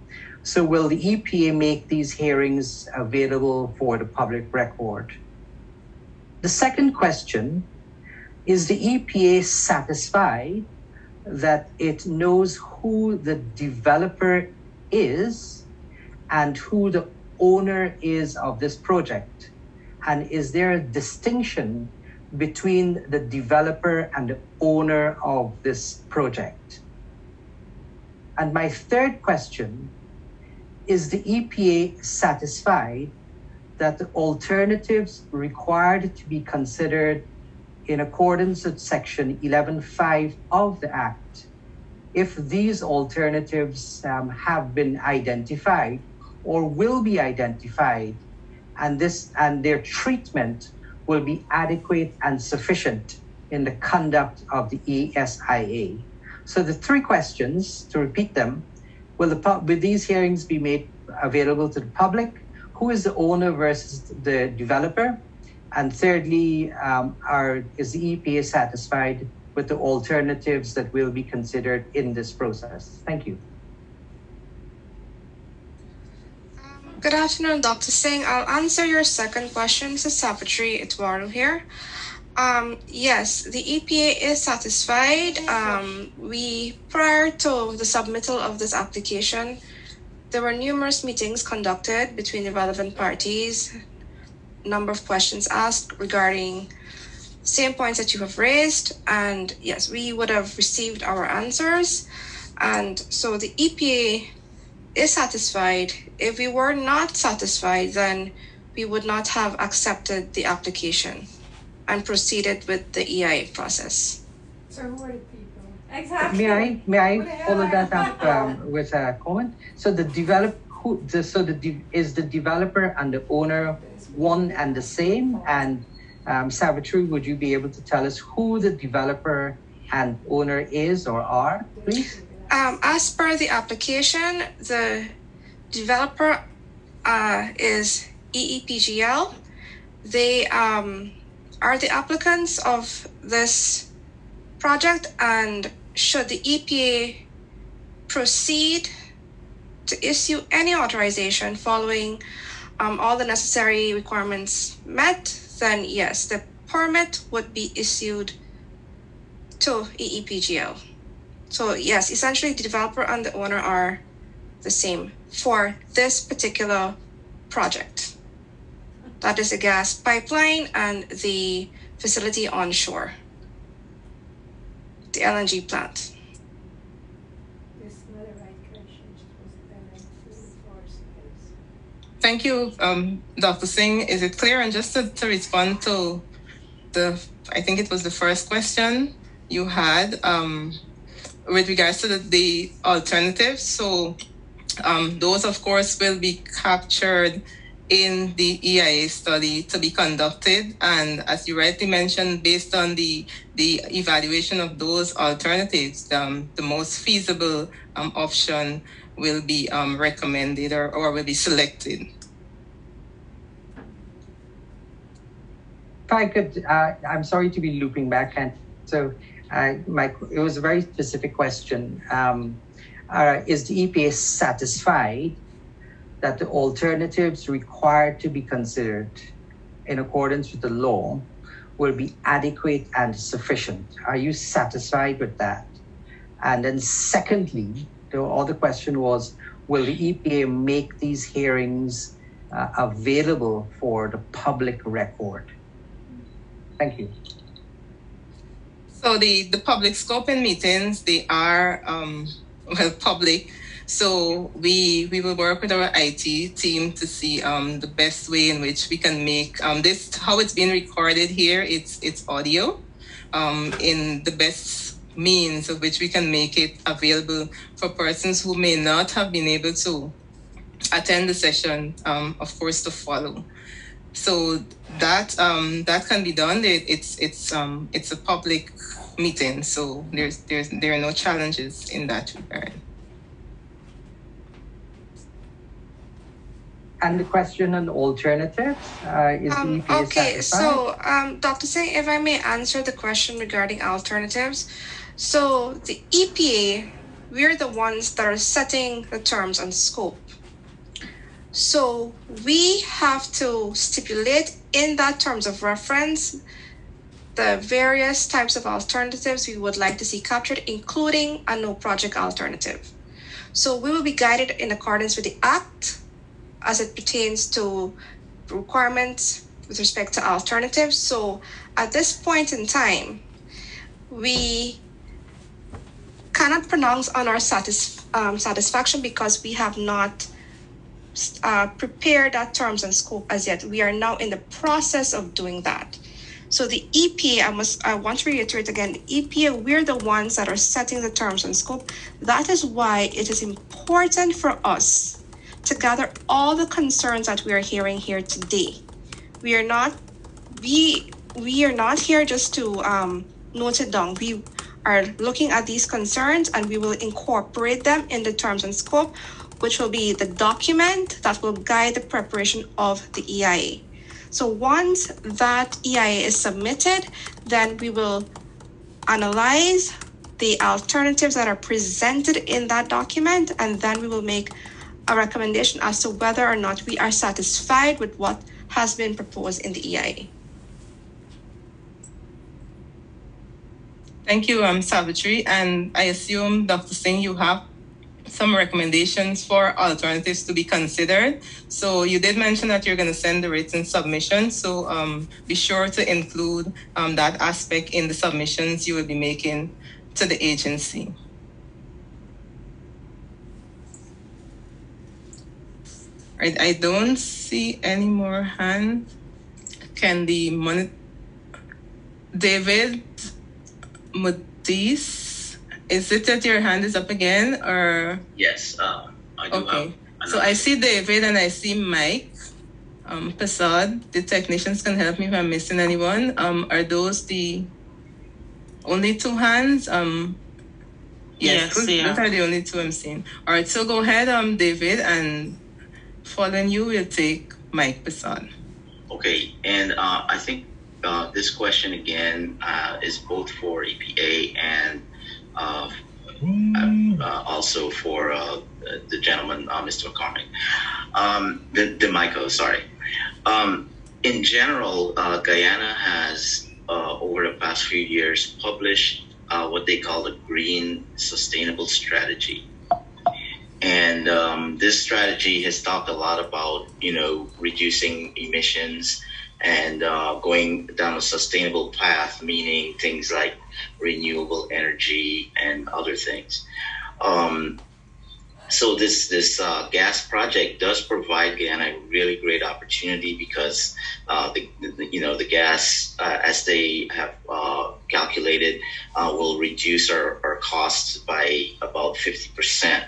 So will the EPA make these hearings available for the public record? The second question is the EPA satisfied that it knows who the developer is and who the owner is of this project? And is there a distinction between the developer and the owner of this project? And my third question is the EPA satisfied that the alternatives required to be considered in accordance with Section 11.5 of the Act, if these alternatives um, have been identified, or will be identified and this and their treatment will be adequate and sufficient in the conduct of the ESIA. So the three questions, to repeat them, will, the, will these hearings be made available to the public? Who is the owner versus the developer? And thirdly, um, are, is the EPA satisfied with the alternatives that will be considered in this process? Thank you. Good afternoon, Dr. Singh. I'll answer your second question. Is Savitri Itwaru here. Um, yes, the EPA is satisfied. Um, we, prior to the submittal of this application, there were numerous meetings conducted between the relevant parties, number of questions asked regarding same points that you have raised, and yes, we would have received our answers. And so the EPA is satisfied. If we were not satisfied, then we would not have accepted the application and proceeded with the EIA process. So who are the people? Exactly. May I may I follow that up <laughs> um, with a comment? So the develop who the, so the de, is the developer and the owner one and the same? And um, Savitri, would you be able to tell us who the developer and owner is or are, please? Um, as per the application, the developer uh, is EEPGL. They um, are the applicants of this project, and should the EPA proceed to issue any authorization following um, all the necessary requirements met, then yes, the permit would be issued to EEPGL. So yes, essentially the developer and the owner are the same for this particular project. That is a gas pipeline and the facility onshore, the LNG plant. Thank you, um, Dr. Singh. Is it clear? And just to, to respond to the, I think it was the first question you had um, with regards to the, the alternatives. So um, those, of course, will be captured in the EIA study to be conducted. And as you rightly mentioned, based on the, the evaluation of those alternatives, um, the most feasible um, option will be um, recommended or, or will be selected. If I could, uh, I'm sorry to be looping back. And so uh, my, it was a very specific question. Um, uh, is the EPA satisfied that the alternatives required to be considered in accordance with the law will be adequate and sufficient. Are you satisfied with that? And then, secondly, the other question was Will the EPA make these hearings uh, available for the public record? Thank you. So the, the public scoping meetings, they are um, <laughs> well public so we we will work with our IT team to see um, the best way in which we can make um, this how it's being recorded here. It's it's audio um, in the best means of which we can make it available for persons who may not have been able to attend the session. Um, of course, to follow. So that um, that can be done. It, it's it's um, it's a public meeting, so there's there's there are no challenges in that regard. And the question on alternatives uh, is Um, the EPA okay, satisfied? so um, Dr. Singh, if I may answer the question regarding alternatives. So the EPA, we're the ones that are setting the terms and scope. So we have to stipulate in that terms of reference the various types of alternatives we would like to see captured, including a no project alternative. So we will be guided in accordance with the Act as it pertains to requirements with respect to alternatives. So at this point in time, we cannot pronounce on our satis- um, satisfaction because we have not uh, prepared our terms and scope as yet. We are now in the process of doing that. So the EPA, I must, I want to reiterate again, EPA, we're the ones that are setting the terms and scope. That is why it is important for us to gather all the concerns that we are hearing here today. We are not, we, we are not here just to um, note it down. We are looking at these concerns and we will incorporate them in the terms and scope, which will be the document that will guide the preparation of the EIA. So once that EIA is submitted, then we will analyze the alternatives that are presented in that document, and then we will make a recommendation as to whether or not we are satisfied with what has been proposed in the EIA. Thank you, um, Savitri. And I assume, Dr. Singh, you have some recommendations for alternatives to be considered. So you did mention that you're going to send the written submission. So um, be sure to include um, that aspect in the submissions you will be making to the agency. I, I don't see any more hands. Can the David Modis, is it that your hand is up again or? Yes, uh, I do Okay. have. So I see David and I see Mike. Um, Prasad, the technicians can help me if I'm missing anyone. Um, are those the only two hands? Um, yes, Yes, those, yeah. those are the only two I'm seeing. All right, so go ahead, um, David, and following you, we'll take Mike Prasad. Okay, and uh, I think uh, this question again uh, is both for EPA and uh, uh, also for uh, the gentleman, uh, Mr. McCormack, um, the, the Michael, sorry. Um, in general, uh, Guyana has, uh, over the past few years, published what they call the Green Sustainable Strategy. And um, this strategy has talked a lot about, you know, reducing emissions and uh, going down a sustainable path, meaning things like renewable energy and other things. Um, so this this uh, gas project does provide Guyana a really great opportunity because uh, the, the, you know the gas uh, as they have uh, calculated uh, will reduce our, our costs by about fifty percent.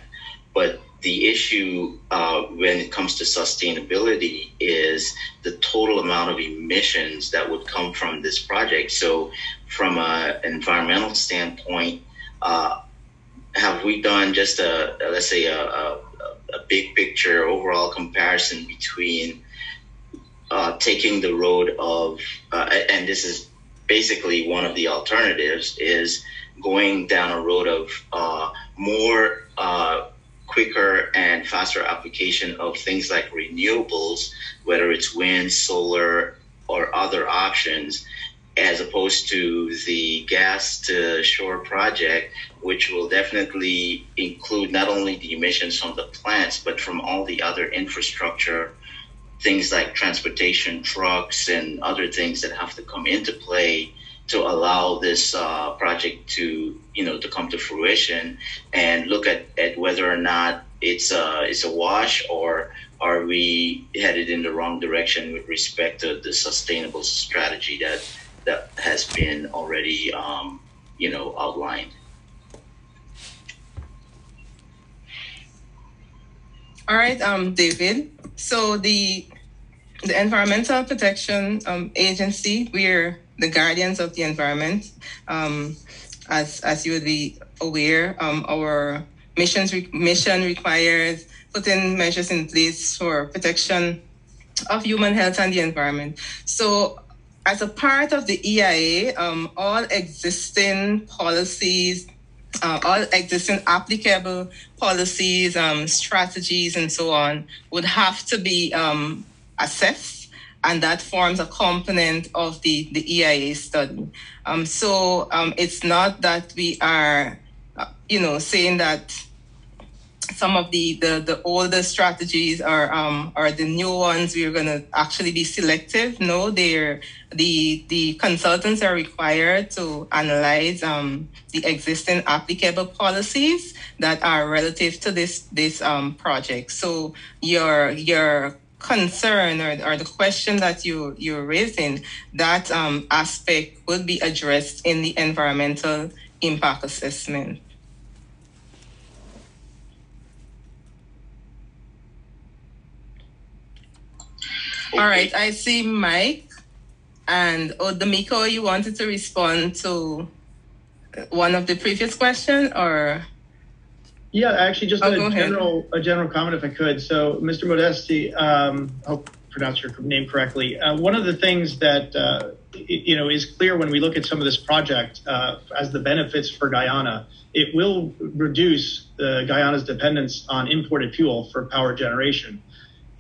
But the issue uh, when it comes to sustainability is the total amount of emissions that would come from this project. So, from an environmental standpoint, uh, have we done just a, let's say a, a, a big picture overall comparison between uh, taking the road of uh, and this is basically one of the alternatives is going down a road of uh, more uh, quicker and faster application of things like renewables, whether it's wind, solar, or other options, as opposed to the gas to shore project, which will definitely include not only the emissions from the plants, but from all the other infrastructure, things like transportation, trucks, and other things that have to come into play to allow this uh, project to you know to come to fruition and look at, at whether or not it's a it's a wash or are we headed in the wrong direction with respect to the sustainable strategy that that has been already um, you know outlined? All right um, david. So the the environmental protection um, agency we're the guardians of the environment. Um, as as you would be aware, um, our missions re- mission requires putting measures in place for protection of human health and the environment. So, as a part of the EIA, um, all existing policies, uh, all existing applicable policies, um, strategies, and so on would have to be um, assessed and that forms a component of the, the EIA study. Um, so um, it's not that we are, uh, you know, saying that some of the, the, the older strategies are um, are the new ones we're going to actually be selective. No, they're the the consultants are required to analyze um, the existing applicable policies that are relative to this this um, project. So your your concern or, or the question that you, you're raising, that um, aspect would be addressed in the environmental impact assessment. All right, I see Mike and Odamiko, you wanted to respond to one of the previous question or? Yeah, actually, just oh, a general a general comment, if I could. So, Mr. Modesti, um, I hope I pronounced your name correctly. Uh, one of the things that uh, you know is clear when we look at some of this project uh, as the benefits for Guyana, it will reduce Guyana's dependence on imported fuel for power generation.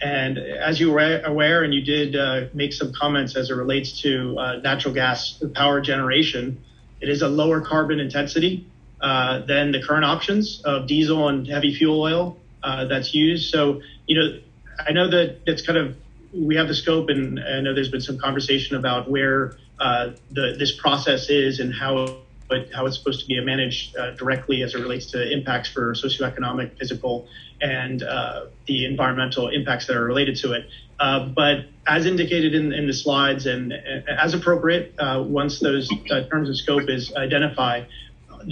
And as you were aware, and you did uh, make some comments as it relates to uh, natural gas power generation, it is a lower carbon intensity than the current options of diesel and heavy fuel oil uh, that's used. So, you know, I know that it's kind of we have the scope, and I know there's been some conversation about where uh, the this process is and how it, how it's supposed to be managed uh, directly as it relates to impacts for socioeconomic, physical, and uh, the environmental impacts that are related to it. Uh, but as indicated in, in, the slides and as appropriate, once those terms of scope is identified,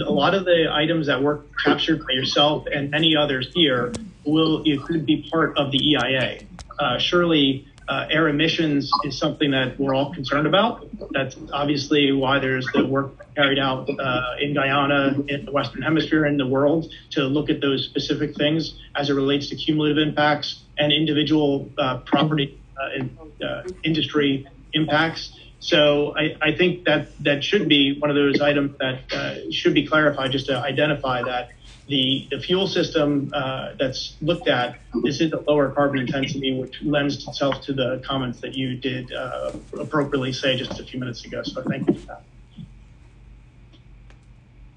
a lot of the items that were captured by yourself and many others here will it could be part of the EIA. Uh, surely, uh, air emissions is something that we're all concerned about. That's obviously why there's the work carried out uh, in Guyana, in the Western Hemisphere, in the world to look at those specific things as it relates to cumulative impacts and individual uh, property and uh, uh, industry impacts. So I, I think that that should be one of those items that uh, should be clarified just to identify that the, the fuel system uh, that's looked at is at a lower carbon intensity, which lends itself to the comments that you did uh, appropriately say just a few minutes ago. So thank you for that.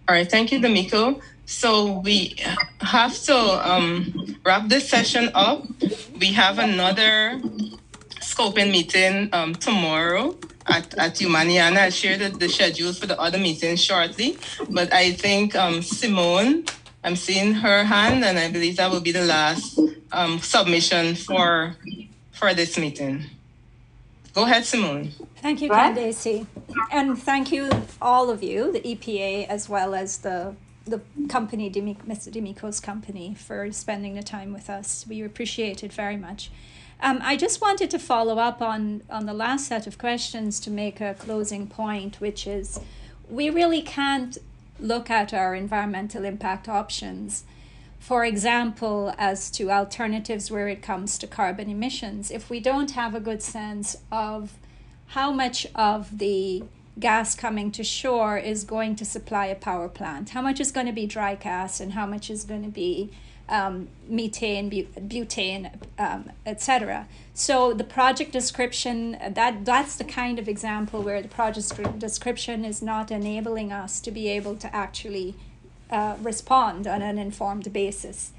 All right, thank you, D'Amico. So we have to um, wrap this session up. We have another scoping meeting um, tomorrow at, at Humaniana. I'll share the, the schedules for the other meetings shortly. But I think um, Simone I'm seeing her hand, and I believe that will be the last um, submission for for this meeting. Go ahead, Simone. Thank you, Candace. And thank you, all of you, the EPA, as well as the the company, Mr. D'Amico's company, for spending the time with us. We appreciate it very much. Um, I just wanted to follow up on, on the last set of questions to make a closing point, which is we really can't look at our environmental impact options. For example, as to alternatives where it comes to carbon emissions, if we don't have a good sense of how much of the gas coming to shore is going to supply a power plant, how much is going to be dry gas, and how much is going to be um, methane, butane, um, etc. So the project description that that's the kind of example where the project description is not enabling us to be able to actually uh, respond on an informed basis.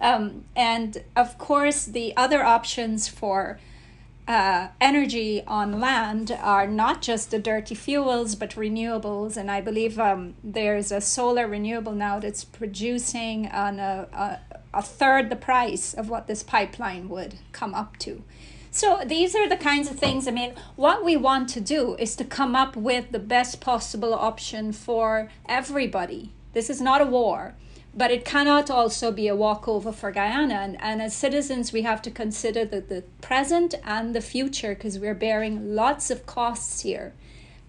Um, and of course, the other options for uh, energy on land are not just the dirty fuels but renewables and i believe um, there's a solar renewable now that's producing on a, a, third the price of what this pipeline would come up to so these are the kinds of things i mean what we want to do is to come up with the best possible option for everybody this is not a war but it cannot also be a walkover for Guyana. And, and as citizens, we have to consider the, the present and the future because we're bearing lots of costs here.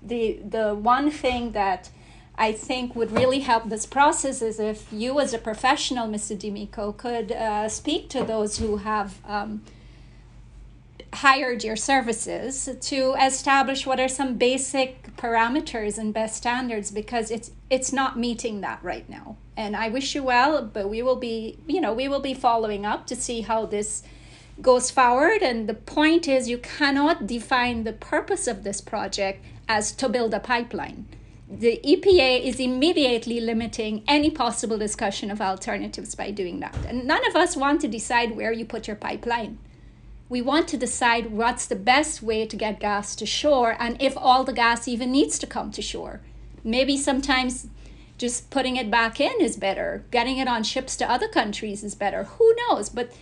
The, the one thing that I think would really help this process is if you, as a professional, Mr. D'Amico, could uh, speak to those who have um, hired your services to establish what are some basic parameters and best standards because it's it's not meeting that right now and i wish you well but we will be you know we will be following up to see how this goes forward and the point is you cannot define the purpose of this project as to build a pipeline the EPA is immediately limiting any possible discussion of alternatives by doing that. And none of us want to decide where you put your pipeline we want to decide what's the best way to get gas to shore and if all the gas even needs to come to shore. Maybe sometimes just putting it back in is better, getting it on ships to other countries is better. Who knows? But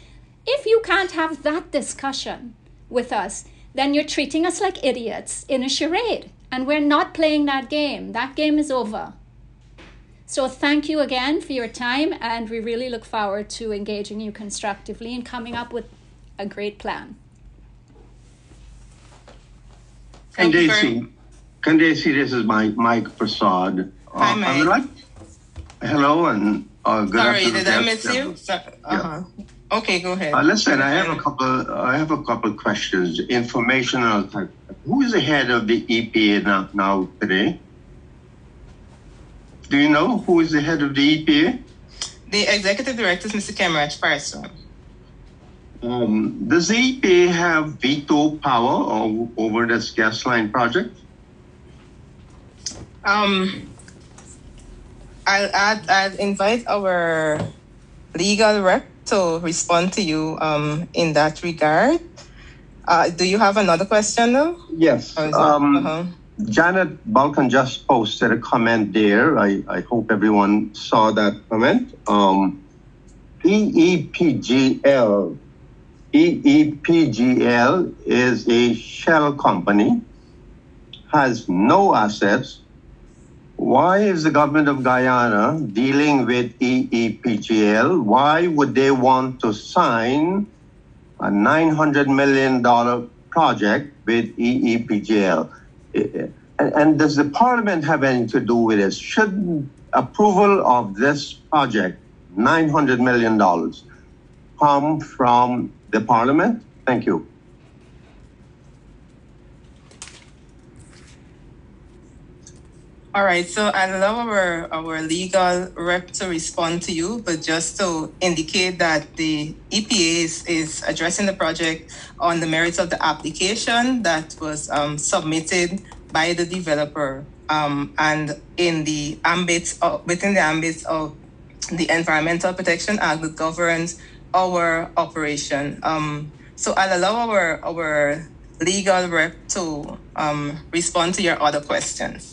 if you can't have that discussion with us, then you're treating us like idiots in a charade. And we're not playing that game. That game is over. So thank you again for your time, and we really look forward to engaging you constructively and coming up with a great plan. Candace, Candace, this is Mike, Mike Prasad. Hi, uh, Mike. Like, hello and uh, good Sorry, afternoon. did I miss you? uh-huh. Yeah. Okay, go ahead. Uh, listen, I have a couple. I have a couple questions, informational type. Who is the head of the EPA now, now today? Do you know who is the head of the EPA? The executive director is Mr. Kemraj Parsram. Um, does the EPA have veto power over this gas line project? Um, I'll add, I'll invite our legal rep to respond to you um, in that regard. Uh, do you have another question though? Yes. Um, uh-huh. Janette Bulkan just posted a comment there. I, I hope everyone saw that comment. Um, EEPGL EEPGL is a shell company, has no assets. Why is the government of Guyana dealing with EEPGL? Why would they want to sign a $900 million project with EEPGL? And, and does the parliament have anything to do with this? Should approval of this project, $900 million, come from the parliament? Thank you. All right, so I'd allow our, our legal rep to respond to you, but just to indicate that the EPA is, is addressing the project on the merits of the application that was um, submitted by the developer um, and in the ambit of, within the ambit of the Environmental Protection Act that governs our operation. Um, so I'll allow our, our legal rep to um, respond to your other questions.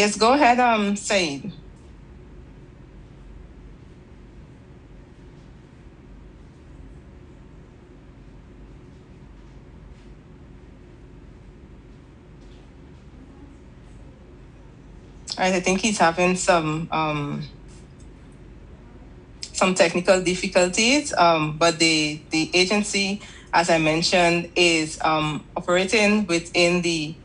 Yes, go ahead, um, Said. All right, I think he's having some um, some technical difficulties, um, but the the agency, as I mentioned, is um, operating within the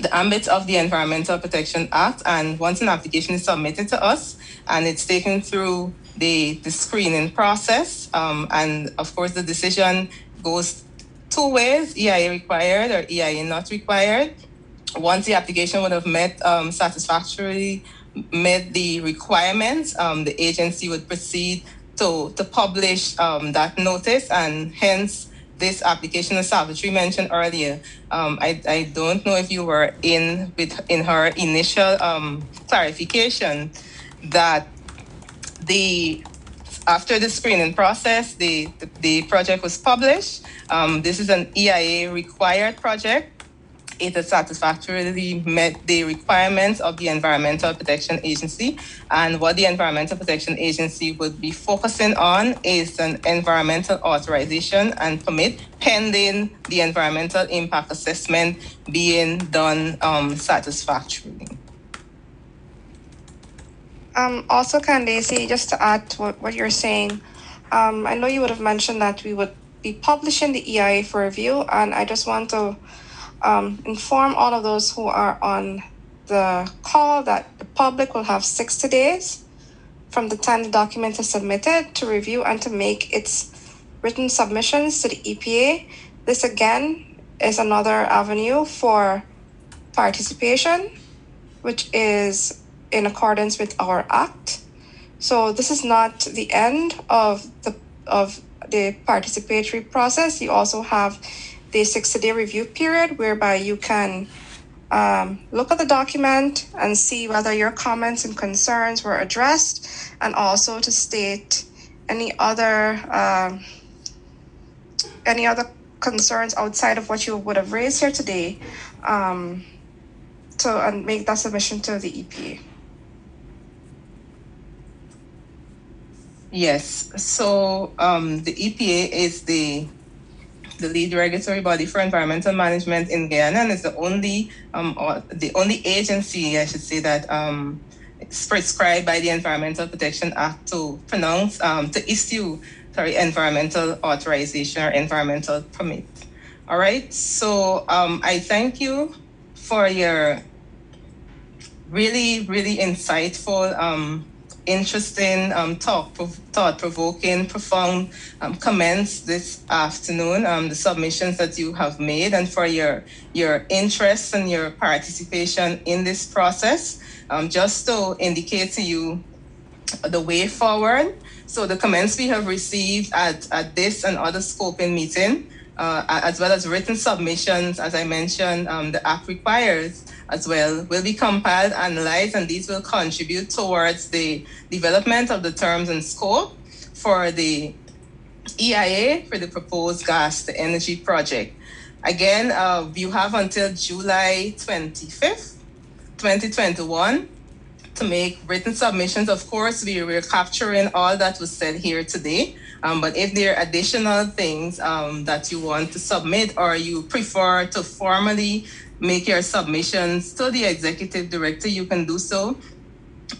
the ambit of the Environmental Protection Act. And once an application is submitted to us and it's taken through the, the screening process, um, and of course, the decision goes two ways EIA required or EIA not required. Once the application would have met um, satisfactorily met the requirements, um, the agency would proceed to, to publish um, that notice and hence this application, as Salvatore mentioned earlier, um, I, I don't know if you were in with in her initial um, clarification that the after the screening process, the, the, the project was published. Um, this is an EIA required project it has satisfactorily met the requirements of the Environmental Protection Agency. And what the Environmental Protection Agency would be focusing on is an environmental authorization and permit pending the environmental impact assessment being done um, satisfactorily. Um, also, Candace, just to add to what, what you're saying, um, I know you would have mentioned that we would be publishing the EIA for review, and I just want to um, inform all of those who are on the call that the public will have 60 days from the time the document is submitted to review and to make its written submissions to the EPA. This again is another avenue for participation, which is in accordance with our act. So this is not the end of the of the participatory process. You also have the 60 day review period whereby you can um, look at the document and see whether your comments and concerns were addressed and also to state any other um, any other concerns outside of what you would have raised here today um, to and make that submission to the EPA. Yes, so um, the EPA is the the lead regulatory body for environmental management in Guyana, and it's the only um, the only agency, I should say, that um, is prescribed by the Environmental Protection Act to pronounce um, to issue sorry environmental authorization or environmental permit. All right, so um, I thank you for your really really insightful um, interesting um, talk, thought provoking, profound um, comments this afternoon, um, the submissions that you have made, and for your, your interest and your participation in this process. Um, just to indicate to you the way forward. So, the comments we have received at, at this and other scoping meeting, uh, as well as written submissions, as I mentioned, um, the app requires as well will be compiled, analyzed, and these will contribute towards the development of the terms and scope for the EIA for the proposed gas to energy project. Again, uh, you have until July 25th, 2021 to make written submissions. Of course, we were capturing all that was said here today. Um, but if there are additional things um, that you want to submit or you prefer to formally make your submissions to the executive director, you can do so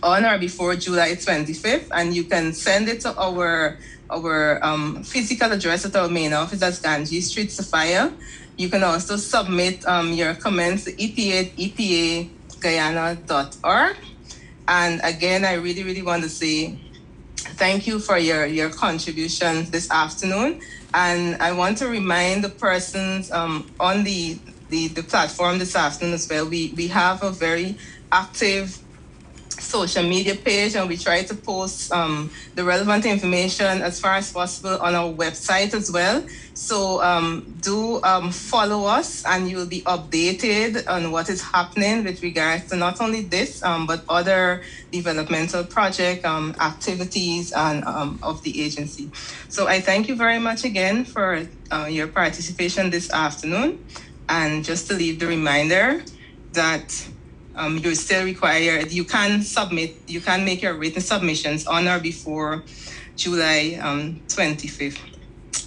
on or before July 25th, and you can send it to our our um, physical address at our main office, that's Ganges Street, Sophia. You can also submit um, your comments to EPA at epaguyana.org. And again, I really, really want to say thank you for your, your contribution this afternoon. And I want to remind the persons um, on the, the, the platform this afternoon as well. We, we have a very active social media page and we try to post um, the relevant information as far as possible on our website as well. So um, do um, follow us and you'll be updated on what is happening with regards to not only this, um, but other developmental project um, activities and um, of the agency. So I thank you very much again for uh, your participation this afternoon. And just to leave the reminder that um, you're still required, you can submit, you can make your written submissions on or before July um, 25th.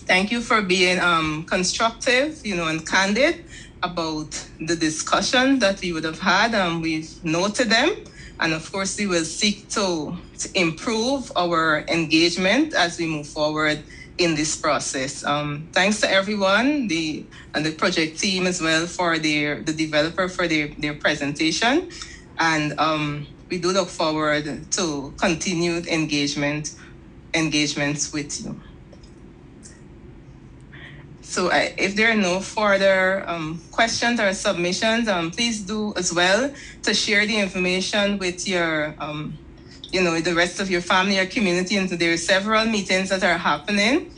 Thank you for being um, constructive, you know, and candid about the discussion that we would have had. Um, we've noted them. And of course, we will seek to, to improve our engagement as we move forward in this process. Um, thanks to everyone, the and the project team as well for their the developer for their, their presentation. And um, we do look forward to continued engagement engagements with you. So uh, if there are no further um, questions or submissions, um, please do as well to share the information with your um, you know, the rest of your family or community. And so there are several meetings that are happening.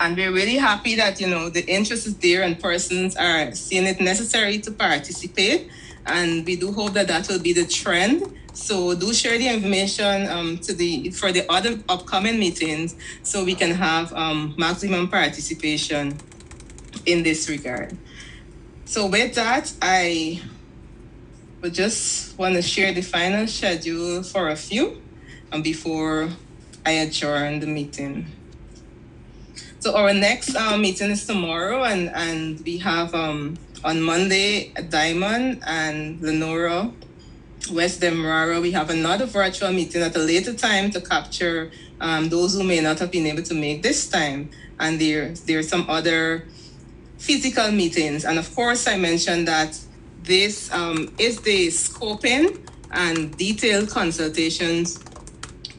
And we're really happy that, you know, the interest is there and persons are seeing it necessary to participate. And we do hope that that will be the trend. So do share the information um, to the for the other upcoming meetings so we can have um, maximum participation in this regard. So with that, I would just want to share the final schedule for a few before I adjourn the meeting. So our next uh, meeting is tomorrow, and, and we have um, on Monday Diamond and Leonora West Demerara. We have another virtual meeting at a later time to capture um, those who may not have been able to make this time. And there, there are some other physical meetings. And of course, I mentioned that this um, is the scoping and detailed consultations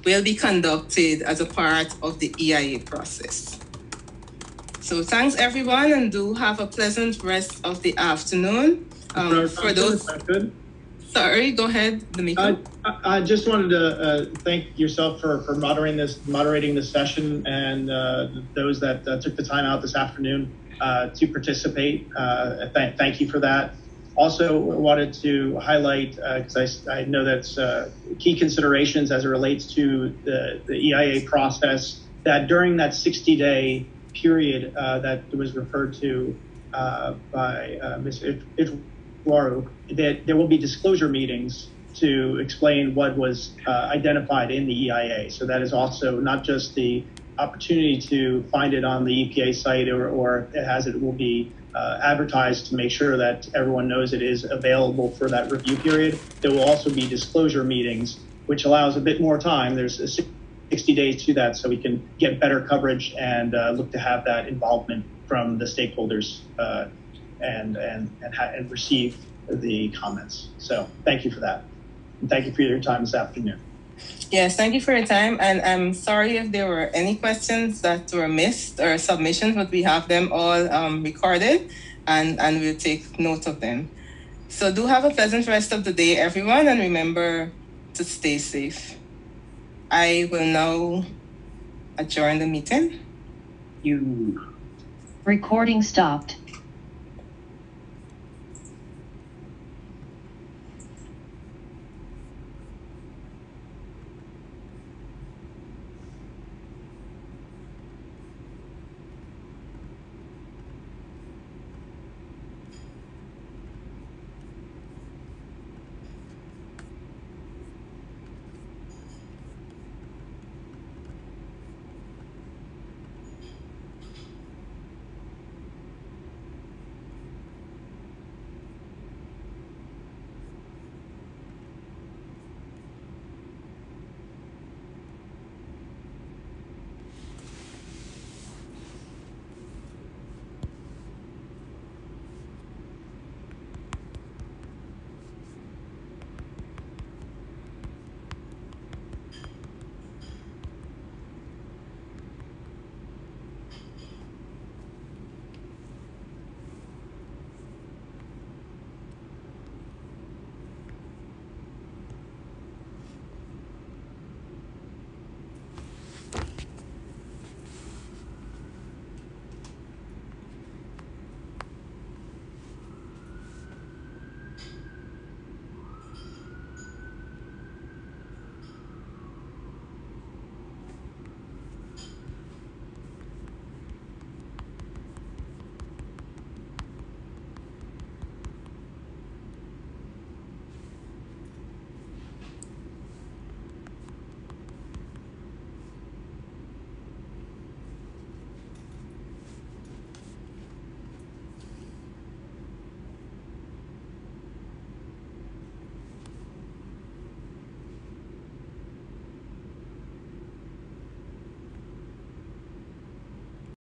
will be conducted as a part of the EIA process. So thanks everyone and do have a pleasant rest of the afternoon. Um, for those, sorry, go ahead, D'Amico. I, I just wanted to uh, thank yourself for, for moderating this moderating this session and uh, those that uh, took the time out this afternoon uh, to participate. Uh, th- thank you for that also wanted to highlight because uh, I, I, know that's uh, key considerations as it relates to the, the EIA process that during that 60 day period uh, that was referred to by uh, Ms. Itwaru, that there will be disclosure meetings to explain what was uh, identified in the EIA. So that is also not just the opportunity to find it on the EPA site or, or it has it will be uh, advertised to make sure that everyone knows it is available for that review period. There will also be disclosure meetings, which allows a bit more time. There's a 60 days to that so we can get better coverage and uh, look to have that involvement from the stakeholders uh, and, and, and, ha- and receive the comments. So thank you for that. And thank you for your time this afternoon. Yes, thank you for your time. And I'm sorry if there were any questions that were missed or submissions, but we have them all um, recorded and, and we'll take note of them. So do have a pleasant rest of the day, everyone, and remember to stay safe. I will now adjourn the meeting. You. Recording stopped.